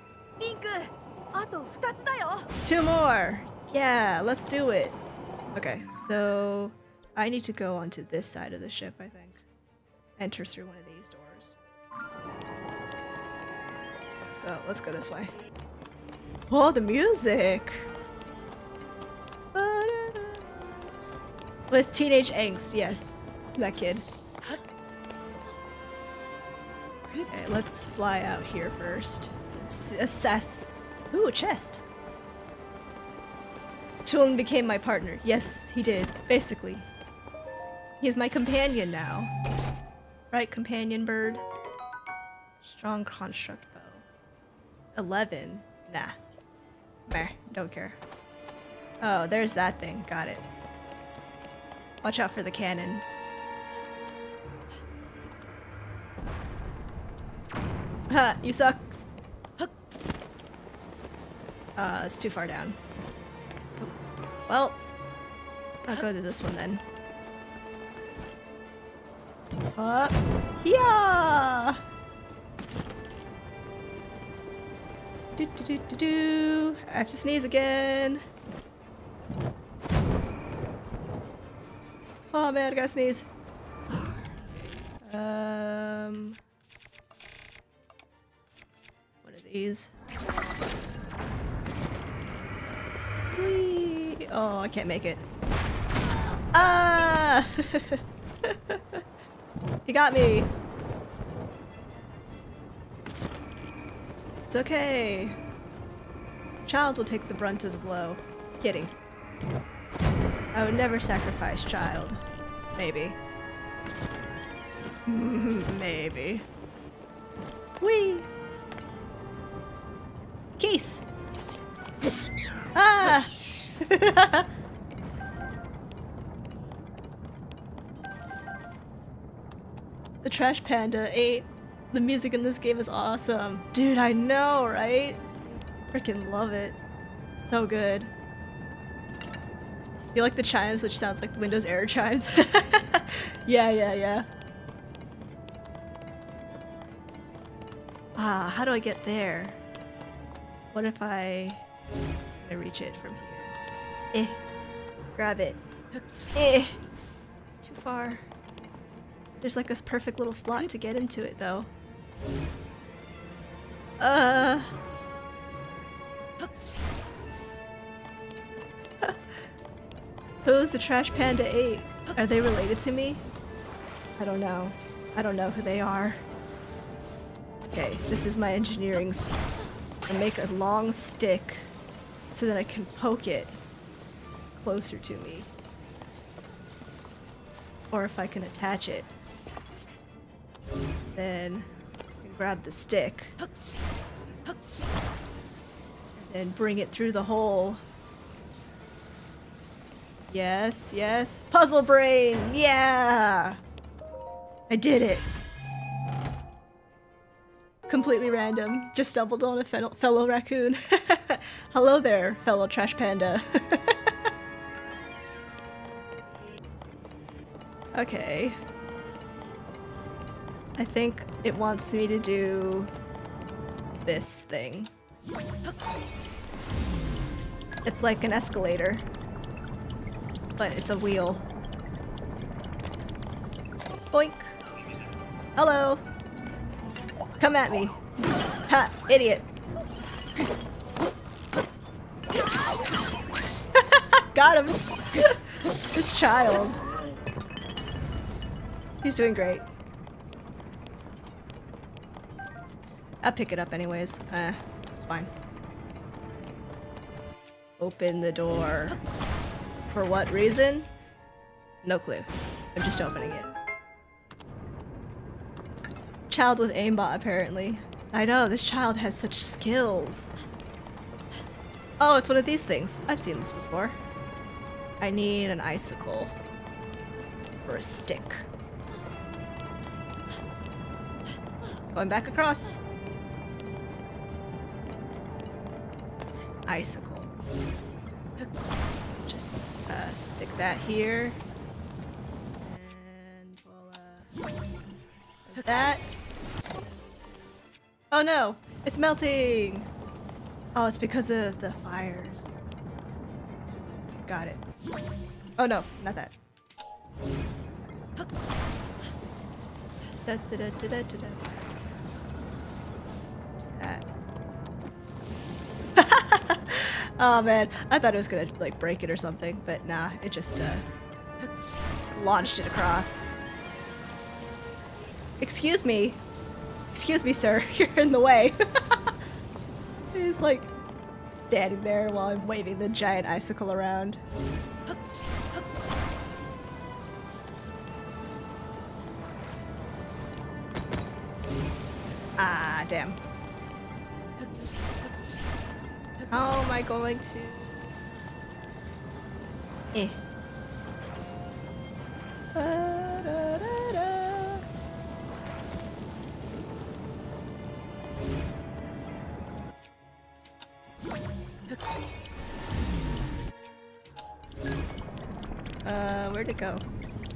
Two more. Yeah, let's do it. Okay, so I need to go onto this side of the ship, I think. Enter through one of these doors. So let's go this way. Oh, the music! With teenage angst, yes. That kid. Okay, let's fly out here first. Let's assess. Ooh, a chest. Tulin became my partner. Yes, he did. Basically. He's my companion now. Right, companion bird? Strong construct bow. 11. Nah. Meh, don't care. Oh, there's that thing. Got it. Watch out for the cannons. Ha, you suck. Uh, it's too far down. Well, I'll go to this one then. Uh, yeah. Do, do, do, do, do. I have to sneeze again. Oh man, I gotta sneeze. Um, one of these. Oh, I can't make it. Ah! he got me. It's okay. Child will take the brunt of the blow. Kidding. I would never sacrifice child. Maybe. Maybe. Whee! Keys! Ah! The Trash Panda 8. The music in this game is awesome. Dude, I know, right? Freaking love it. So good. You like the chimes, which sounds like the Windows error chimes? yeah, yeah, yeah. Ah, how do I get there? What if I... I reach it from here? Eh. Grab it. Eh. It's too far. There's like this perfect little slot to get into it, though. Uh... Who's the Trash Panda 8? Are they related to me? I don't know. I don't know who they are. Okay, this is my engineering's. I make a long stick so that I can poke it closer to me. Or if I can attach it, then I can grab the stick and bring it through the hole. Yes, yes. Puzzle brain! Yeah! I did it. Completely random. Just stumbled on a fellow raccoon. Hello there, fellow trash panda. okay. I think it wants me to do this thing. It's like an escalator, but it's a wheel. Boink. Hello. Come at me. Ha, idiot. Got him. this child. He's doing great. I'll pick it up anyways. Uh, it's fine. Open the door. For what reason? No clue. I'm just opening it. Child with aimbot, apparently. I know, this child has such skills. Oh, it's one of these things. I've seen this before. I need an icicle. Or a stick. Going back across. Icicle. Just uh, stick that here. And we'll, uh, that. Oh no! It's melting! Oh, it's because of the fires. Got it. Oh no, not that. Da, da, da, oh man, I thought it was gonna like break it or something, but nah, it just uh, launched it across. Excuse me. Excuse me, sir. You're in the way. He's like standing there while I'm waving the giant icicle around. Ah, damn. How am I going to... Eh. Uh, where'd it go?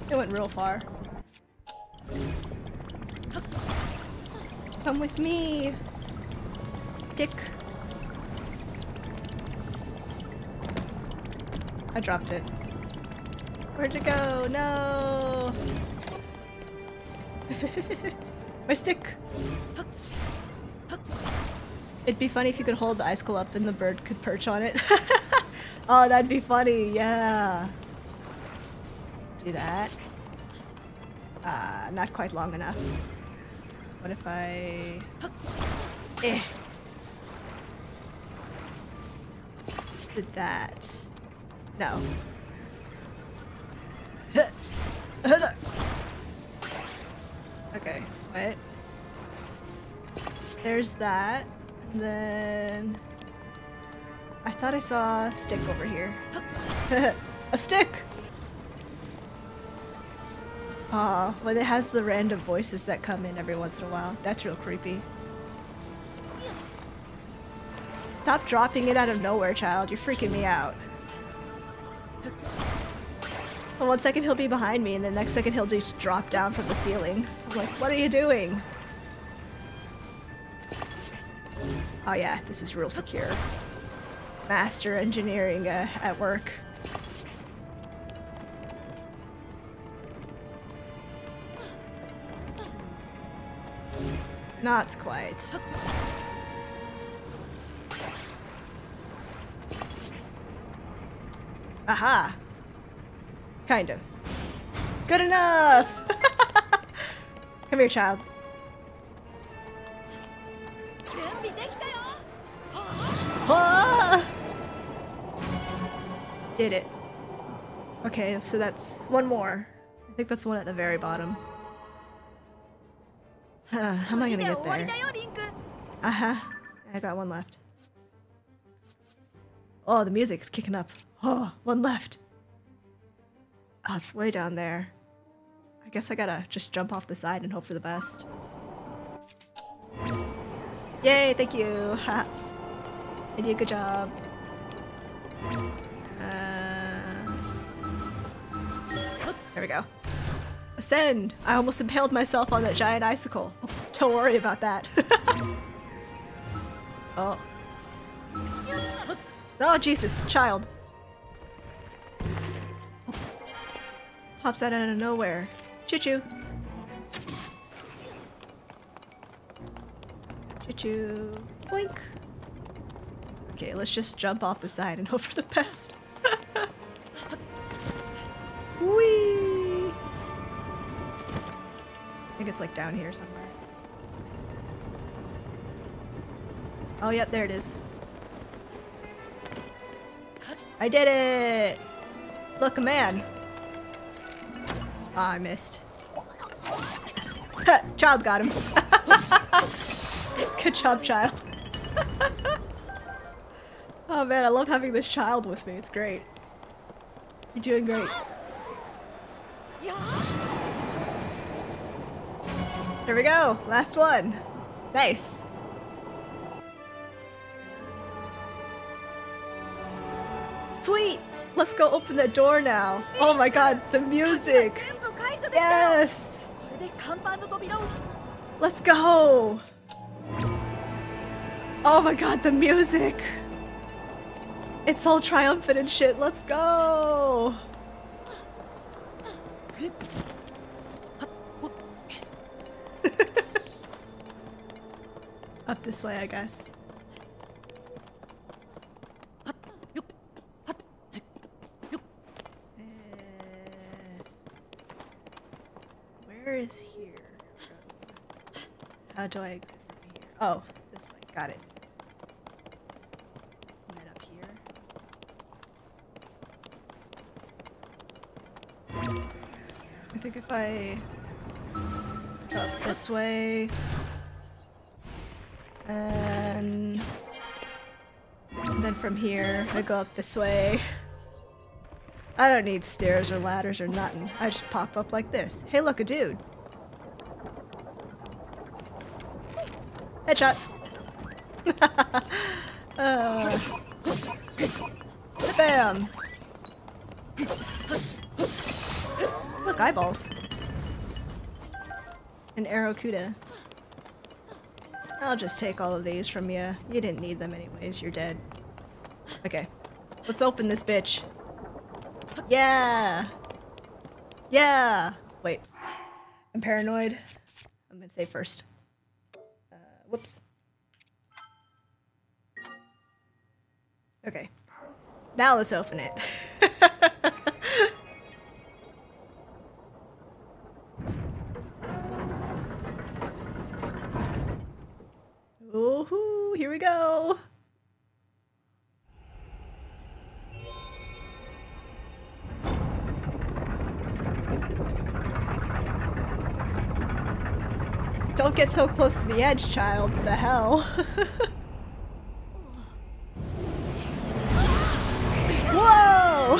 It went real far. Come with me! Stick. I dropped it. Where'd it go? No! My stick! It'd be funny if you could hold the icicle up and the bird could perch on it. oh, that'd be funny, yeah. Do that. Uh, not quite long enough. What if I... Eh. Did that. No. Okay, wait. There's that. And then... I thought I saw a stick over here. a stick! Aw, when it has the random voices that come in every once in a while. That's real creepy. Stop dropping it out of nowhere, child. You're freaking me out. Well, one second he'll be behind me, and the next second he'll just drop down from the ceiling. I'm like, what are you doing? Oh yeah, this is real secure. Master engineering uh, at work. Not quite. Aha! Kind of. Good enough! Come here, child. Did it. Okay, so that's one more. I think that's the one at the very bottom. How am I gonna get there? Aha, uh -huh. I got one left. Oh, the music's kicking up. Oh, one left. Oh, it's way down there. I guess I gotta just jump off the side and hope for the best. Yay, thank you. You did a good job. Uh, there we go. Ascend! I almost impaled myself on that giant icicle. Don't worry about that. oh. Oh, Jesus, child. Pops out out of nowhere. Choo choo. Choo choo. Boink. Okay, let's just jump off the side and hope for the best. Whee! I think it's like down here somewhere. Oh, yep, there it is. I did it! Look, a man. Ah, I missed. child got him. Good job, child. oh man, I love having this child with me. It's great. You're doing great. いや There we go. Last one. Nice. Sweet. Let's go open the door now. Oh my god, the music. Yes. Let's go. Oh my god, the music. It's all triumphant and shit. Let's go. Up this way, I guess. Is here? How do I exit from here? Oh, this way. Got it. I think if I go up this way and then from here I go up this way. I don't need stairs or ladders or nothing. I just pop up like this. Hey, look, a dude. Headshot. uh, bam. Look, eyeballs. An Aerocuda. I'll just take all of these from you. You didn't need them anyways. You're dead. Okay. Let's open this bitch. Yeah. Yeah. Wait. I'm paranoid. I'm gonna say first. Whoops. Okay. Now let's open it. Don't get so close to the edge, child. The hell? Whoa!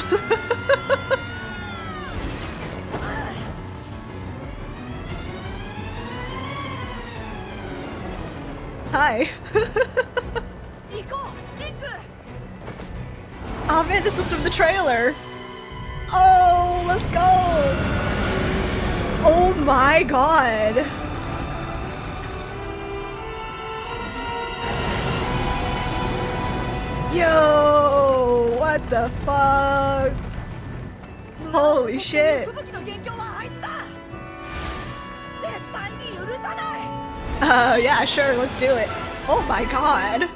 Hi. oh man, this is from the trailer. Oh, let's go. Oh my god. Yo, what the fuck? Holy shit. Uh, yeah, sure, let's do it. Oh my god.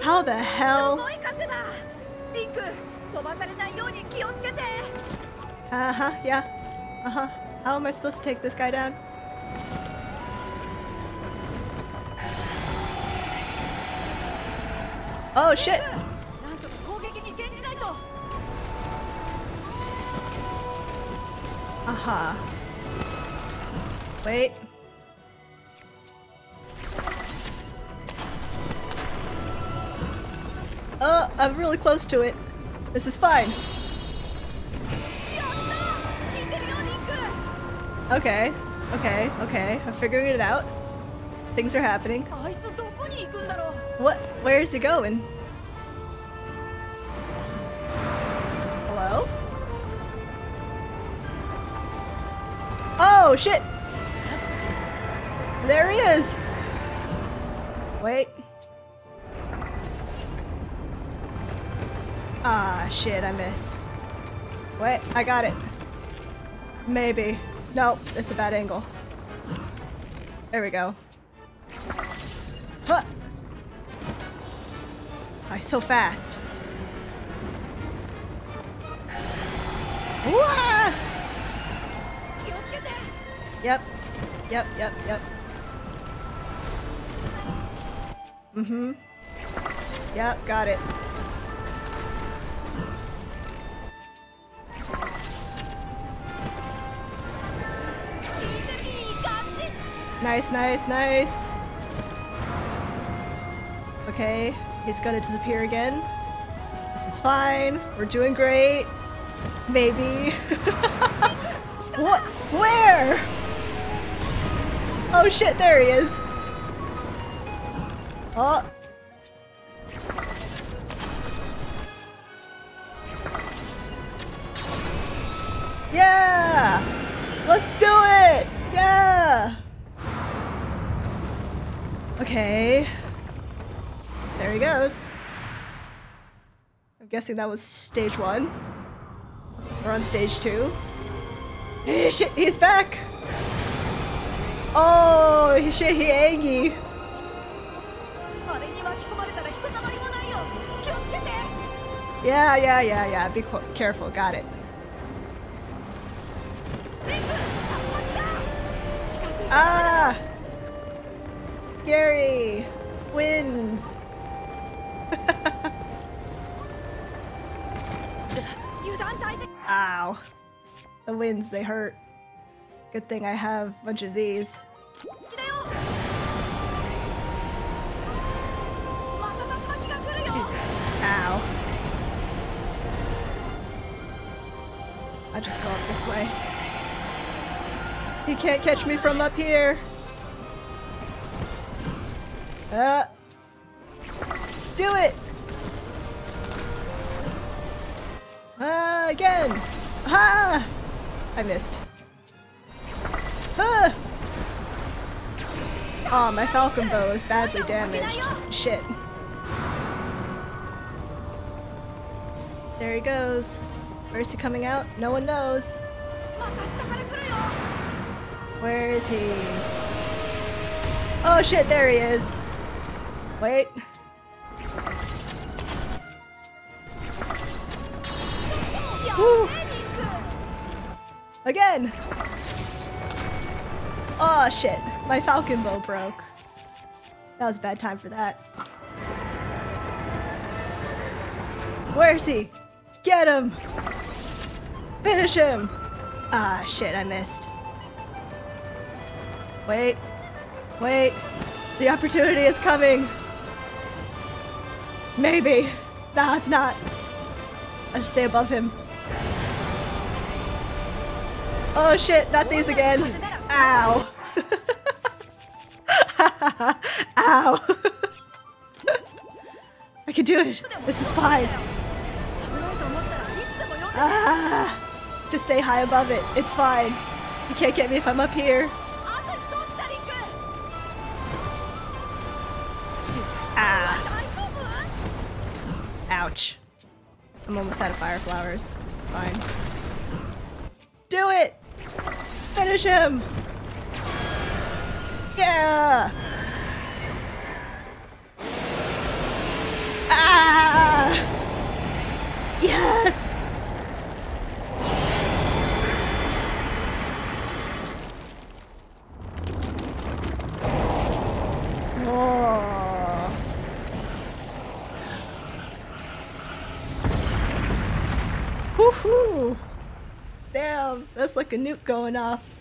How the hell? Uh-huh, yeah. Uh-huh. How am I supposed to take this guy down? Oh shit! Aha. Uh -huh. Wait. Oh, I'm really close to it. This is fine. Okay, okay, okay. I'm figuring it out. Things are happening. What? Where's he going? Hello? Oh shit! There he is! Wait. Ah, shit, I missed. Wait, I got it. Maybe. Nope, it's a bad angle. There we go. Huh! Why so fast? Yep. Yep, yep, yep. Mm-hmm. Yep, got it. Nice, nice, nice. Okay he's gonna disappear again. This is fine. We're doing great. Maybe. what? Where? Oh shit, there he is. Oh. guessing that was stage one. We're on stage two. Hey, shit, he's back! Oh, shit, he angry. Yeah, yeah, yeah, yeah. Be careful. Got it. Ah! Scary! Winds! Ow. The winds, they hurt. Good thing I have a bunch of these. Ow. I just go up this way. He can't catch me from up here. Uh. Do it! Ah, again! Ha! I missed. Ah! Oh, my falcon bow is badly damaged. Shit. There he goes. Where's he coming out? No one knows. Where is he? Oh shit, there he is. Wait. Woo. Again! Oh shit, my falcon bow broke. That was a bad time for that. Where's he? Get him! Finish him! Ah shit, I missed. Wait. Wait. The opportunity is coming. Maybe. Nah, it's not. I just stay above him. Oh shit, not these again. Ow. Ow. I can do it. This is fine. Ah, just stay high above it. It's fine. You can't get me if I'm up here. Ah. Ouch. I'm almost out of fire flowers. This is fine. Do it! Finish him! Yeah! Ah! Yes! That's like a nuke going off.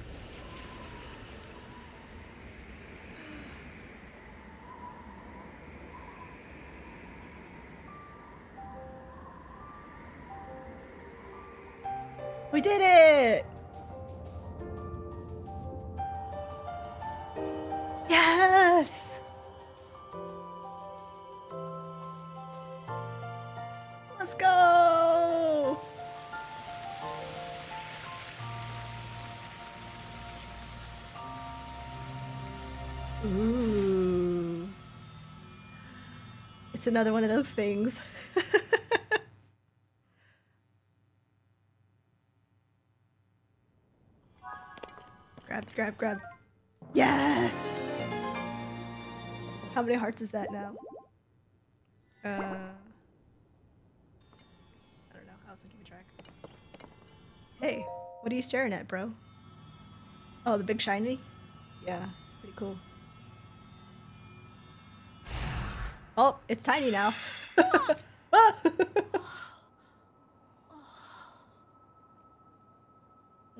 It's another one of those things. grab, grab, grab. Yes! How many hearts is that now? Uh, I don't know. I wasn't keeping track. Hey, what are you staring at, bro? Oh, the big shiny? Yeah, pretty cool. Oh, it's tiny now. Ah!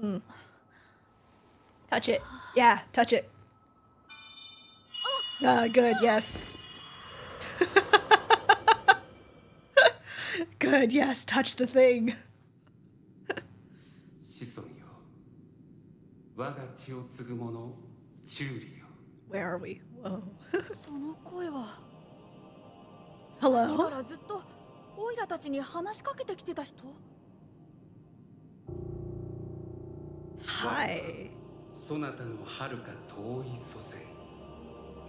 Mm. Touch it. Yeah, touch it. Ah, good, yes. good, yes, touch the thing. 子孫よ我が血を継ぐ者チューリよ Where are we? Whoa. その声は さっき Hello? からずっとオイラたちに話しかけてきてた人？Hi. そなたの遥か遠い祖先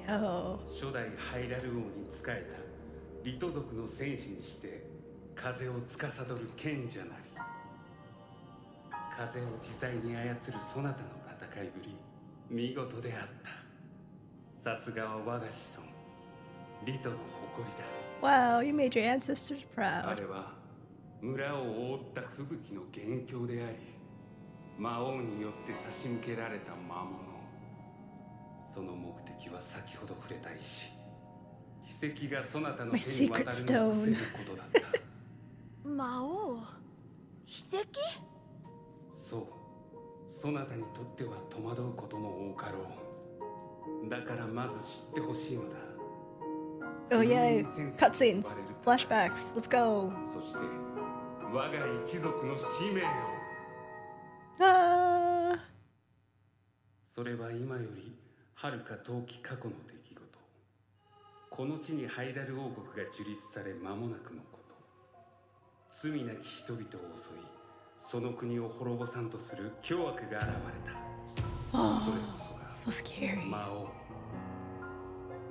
Yo. 初代ハイラル王に仕えたリト族の戦士にして風を司る賢者なり風を自在に操るそなたの戦いぶり見事であったさすがは我が子孫リトの誇りだ Wow, you made your ancestors あ proud. れは村を覆った吹雪の元凶であり魔王によって差し向けられた魔物その目的は先ほど触れた石。奇跡がそなたの手に渡るのを防.ぐことだった魔王秘跡？そう。そなたにとっては戸惑うことも多かろう。だからまず知ってほしいのだ Oh, 争 Cutscenes. Flashbacks. Let's go. そして我が一族の使命を Ah. それは今よりはるか遠き過去の出来事この地にハイラル王国が樹立され間もなくのこと罪なき人々を襲いその国を滅ぼさんとする凶悪が現れたそれこそが So scary. 魔王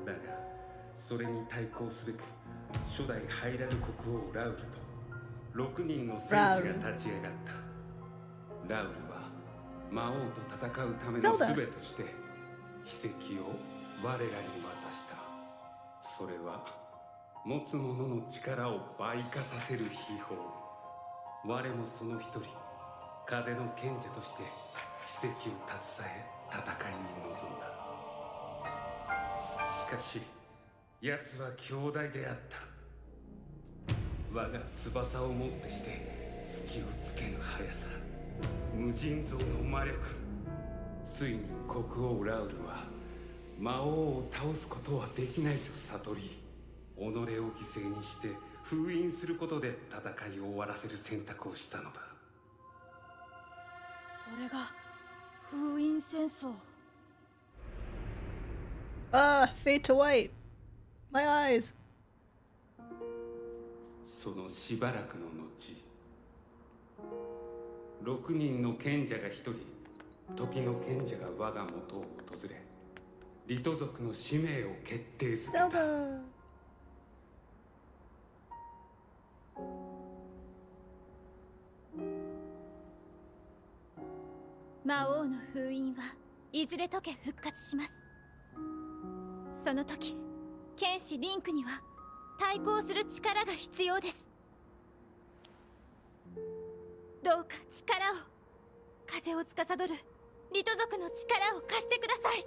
だがそれに対抗すべく初代ハイラル国王ラウルと6人の戦士が立ち上がった。ラウルは魔王と戦うための術として秘跡を我らに渡した。それは持つ者の力を倍化させる秘宝。我もその一人風の賢者として奇跡を携え戦いに臨んだ。しかし奴は強大であった。我が翼をもってして隙をつけぬ速さ無尽蔵の魔力。ついに国王ラウルは魔王を倒すことはできないと悟り己を犠牲にして封印することで戦いを終わらせる選択をしたのだ。それが封印戦争。Ah, fade to white. My eyes. そのしばらくの後6人の賢者が1人時の賢者が我が元を訪れリト族の使命を決定づけた.魔王の封印はいずれ解け復活しますその時剣士リンクには対抗する力が必要です。どうか力を風を司るリト族の力を貸してください。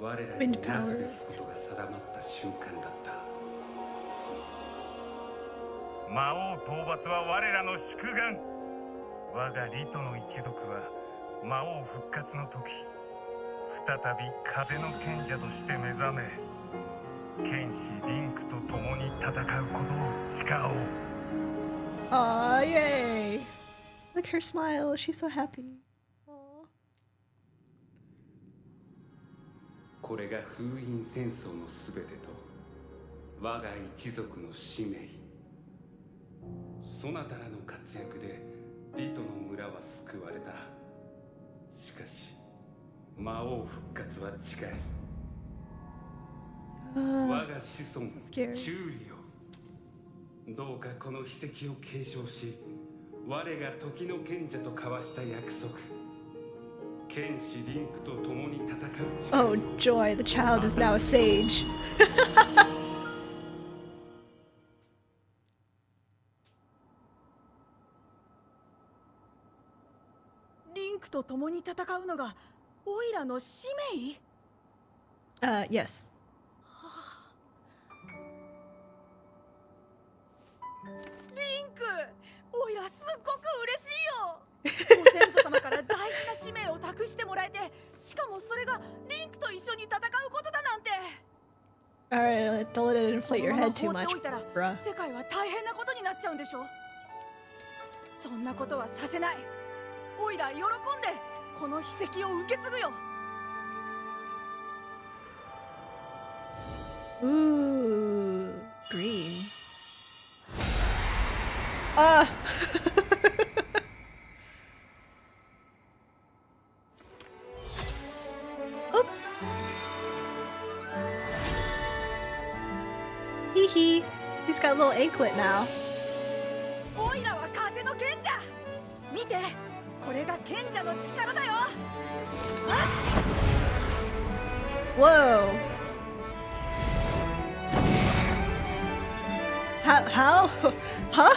我らになすべきことが定まった瞬間だった。魔王討伐は我らの宿願。我がリトの一族は魔王復活の時再び風の賢者として目覚め剣士リンクと共に戦うことを誓おう Aw, yay! Look her smile. She's so happy. Aw. これが封印戦争のすべてと我が一族の使命そなたらの活躍でリトの村は救われたしかし魔王復活は近い Uh, 我が子孫.チューリよどうかこの秘跡を継承し我が時の賢者と交わした約束剣士リンクと共に戦う力 oh, joy. The child is now a sage. リンクと共に戦うのがオイラの使命？Uh, yes. リンクオイラすっごく嬉しいよ！ご先祖様から大事な使命を託してもらえてしかもそれがリンクと一緒に戦うことだなんて！Alright, don't let it こ inflate の your head too much, おいたら bruh. 世界は大変なことになっちゃうんでしょ？そんなことはさせない。オイラ喜んでこの秘跡を受け継ぐよ Ooh, green. Ah! Oop. Hee hee. He's got a little anklet now. オイラは風の見てこれが賢者の力だよ Whoa. How? How? huh?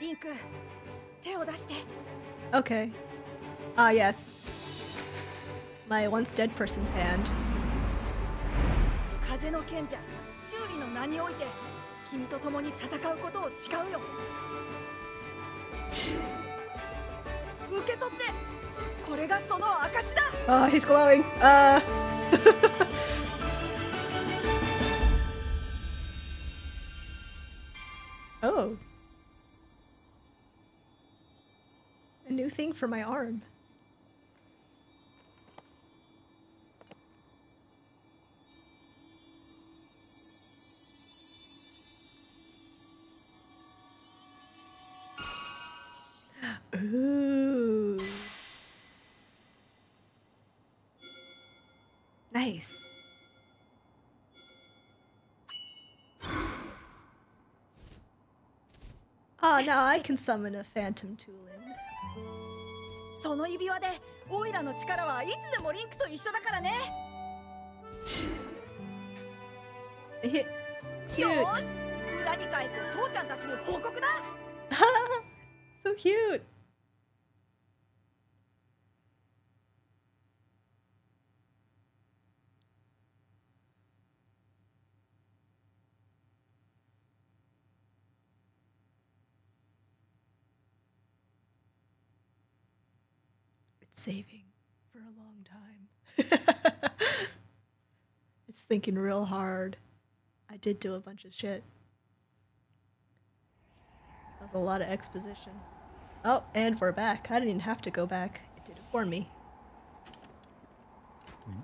リンク手を出して okay. Ah, yes. My once dead person's hand. 風の賢者チューリの名において君と共に戦うことを誓うよ受け取ってこれがその証だ Oh, he's glowing. Uh. oh. A new thing for my arm. place. Oh, now I can summon a phantom Tulin. その指輪でオイラの力はいつでもリンクと一緒だからね。え、よし、裏に帰って父ちゃんたちに報告だ。so cute. Saving for a long time. it's thinking real hard. I did do a bunch of shit. That was a lot of exposition. Oh, and we're back. I didn't even have to go back. It did it for me. Mm.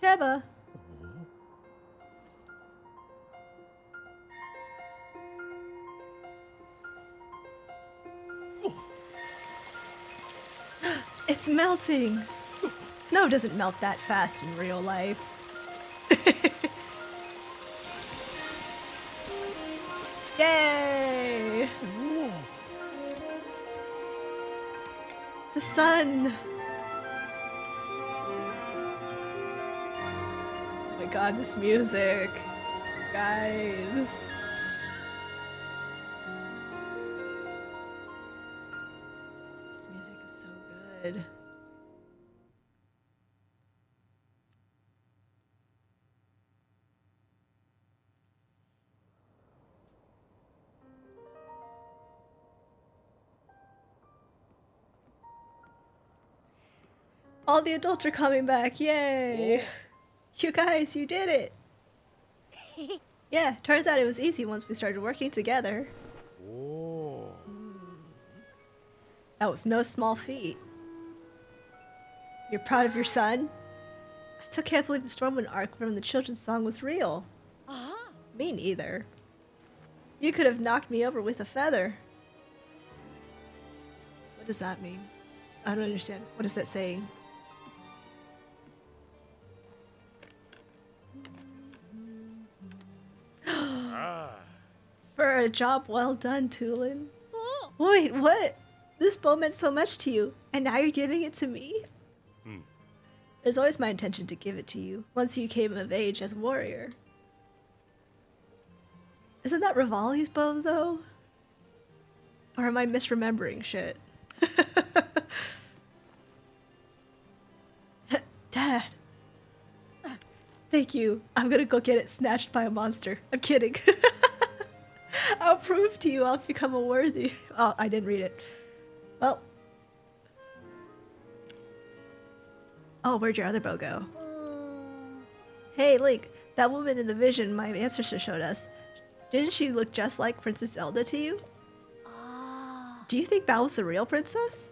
Teba. It's melting. Snow doesn't melt that fast in real life. Yay! The sun. Oh my god, this music. Guys. This music is so good. All the adults are coming back. Yay! You guys, you did it. yeah, turns out it was easy once we started working together. That was no small feat. You're proud of your son? I still can't believe the Stormwind Ark from the children's song was real. Ah, Me neither. You could have knocked me over with a feather. What does that mean? I don't understand. What is that saying? For a job well done, Tulin. oh, Wait, what? This bow meant so much to you, and now you're giving it to me? Hmm. It was always my intention to give it to you, once you came of age as a warrior. Isn't that Revali's bow, though? Or am I misremembering shit? Dad. Thank you. I'm gonna go get it snatched by a monster. I'm kidding. I'll prove to you I'll become a worthy. Oh, I didn't read it. Well. Oh, where'd your other bow go? mm, Hey, Link, that woman in the vision my ancestor showed us. Didn't she look just like Princess Zelda to you? ah, Do you think that was the real princess?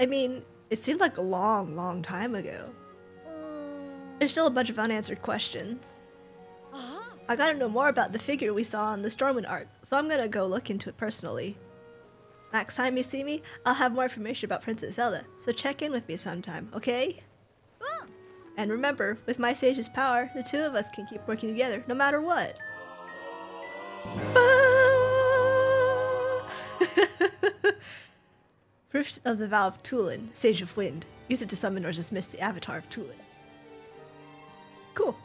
I mean, it seemed like a long, long time ago. mm, There's still a bunch of unanswered questions. I gotta know more about the figure we saw on the Stormwind Ark, so I'm gonna go look into it personally. Next time you see me, I'll have more information about Princess Zelda, so check in with me sometime, okay? And remember, with my sage's power, the two of us can keep working together no matter what. Proof of the vow of Tulin, Sage of Wind. Use it to summon or dismiss the avatar of Tulin. Cool.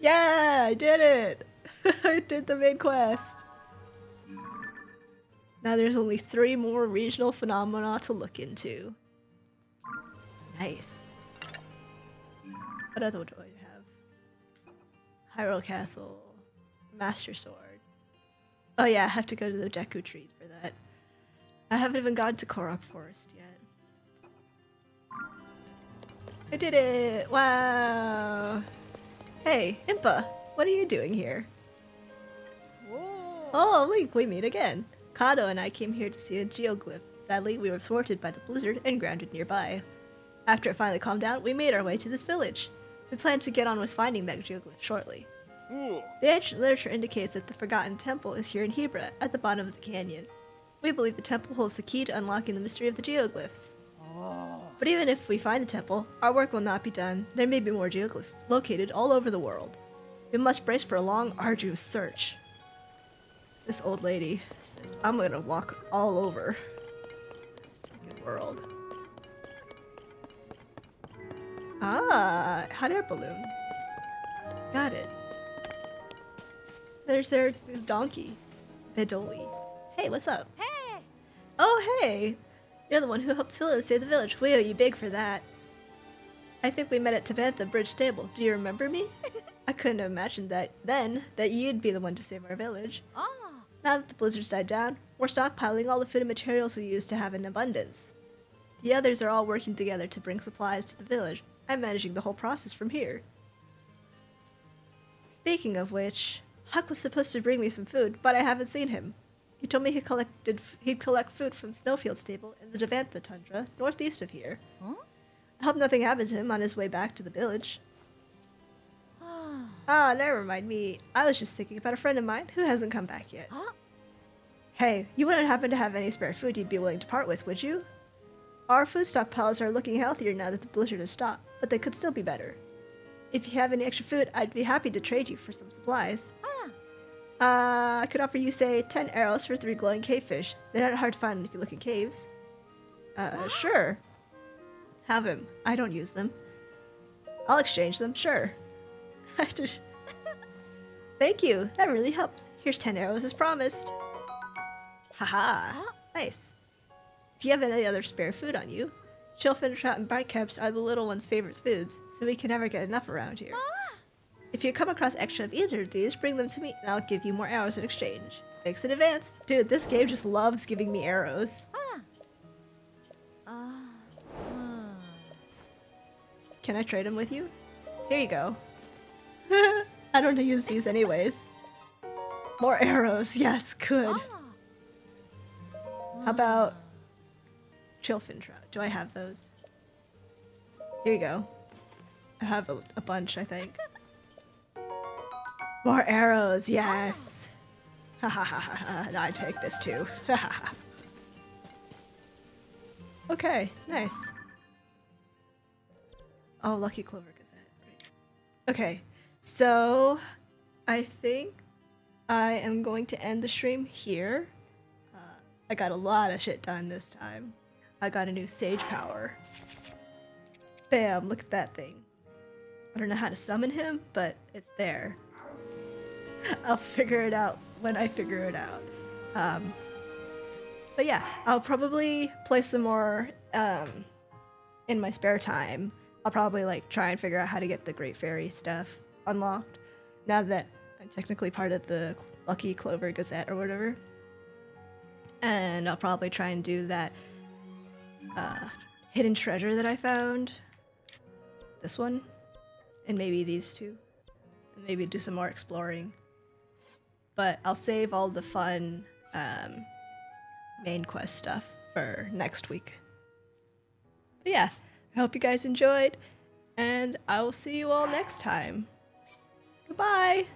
Yeah, I did it! I did the main quest. Now there's only three more regional phenomena to look into. Nice. What other do I have? Hyrule Castle. Master Sword. Oh yeah, I have to go to the Deku Tree for that. I haven't even gotten to Korok Forest yet. I did it! Wow! Hey, Impa, what are you doing here? Whoa. Oh, Link, we meet again. Kado and I came here to see a geoglyph. Sadly, we were thwarted by the blizzard and grounded nearby. After it finally calmed down, we made our way to this village. We plan to get on with finding that geoglyph shortly. The ancient literature indicates that the Forgotten Temple is here in Hebra, at the bottom of the canyon. We believe the temple holds the key to unlocking the mystery of the geoglyphs. But even if we find the temple, our work will not be done. There may be more geoglyphs located all over the world. We must brace for a long, arduous search. This old lady said, I'm gonna walk all over this freaking world. Ah, hot air balloon. Got it. There's their donkey, Bedoli. Hey, what's up? Hey! Oh, hey! You're the one who helped Phyllis save the village. We owe you big for that. I think we met at Tabantha Bridge Stable. Do you remember me? I couldn't have imagined that then that you'd be the one to save our village. Ah! Now that the blizzard's died down, we're stockpiling all the food and materials we use to have in abundance. The others are all working together to bring supplies to the village. I'm managing the whole process from here. Speaking of which, Huck was supposed to bring me some food, but I haven't seen him. He told me he collected he'd collect food from Snowfield Stable in the Tabantha tundra, northeast of here. Huh? I hope nothing happened to him on his way back to the village. Ah, never mind me. I was just thinking about a friend of mine who hasn't come back yet. Huh? Hey, you wouldn't happen to have any spare food you'd be willing to part with, would you? Our food stockpiles are looking healthier now that the blizzard has stopped, but they could still be better. If you have any extra food, I'd be happy to trade you for some supplies. Ah. Uh, I could offer you, say, 10 arrows for 3 glowing cavefish. They're not hard to find if you look in caves. Uh, sure. Have him. I don't use them. I'll exchange them, sure. I just... Thank you. That really helps. Here's 10 arrows as promised. Haha. Nice. Do you have any other spare food on you? Chillfin, trout, and barkcaps are the little one's favorite foods, so we can never get enough around here. If you come across extra of either of these, bring them to me, and I'll give you more arrows in exchange. Thanks in advance. Dude, this game just loves giving me arrows. Ah. Can I trade them with you? Here you go. I don't use these anyways. More arrows. Yes, good. How about chillfin trout? Do I have those? Here you go. I have a, a bunch, I think. More arrows, yes. Ha ha ha ha ha. I take this too. Ha ha ha. Okay, nice. Oh, Lucky Clover Gazette. Okay, so I think I am going to end the stream here. Uh, I got a lot of shit done this time. I got a new Sage Power. Bam, look at that thing. I don't know how to summon him, but it's there. I'll figure it out when I figure it out. Um, but yeah, I'll probably play some more um, in my spare time. I'll probably like try and figure out how to get the Great Fairy stuff unlocked now that I'm technically part of the Lucky Clover Gazette or whatever. And I'll probably try and do that uh, hidden treasure that I found. This one. And maybe these two. And maybe do some more exploring. But I'll save all the fun um, main quest stuff for next week. But yeah, I hope you guys enjoyed, and I will see you all next time. Goodbye!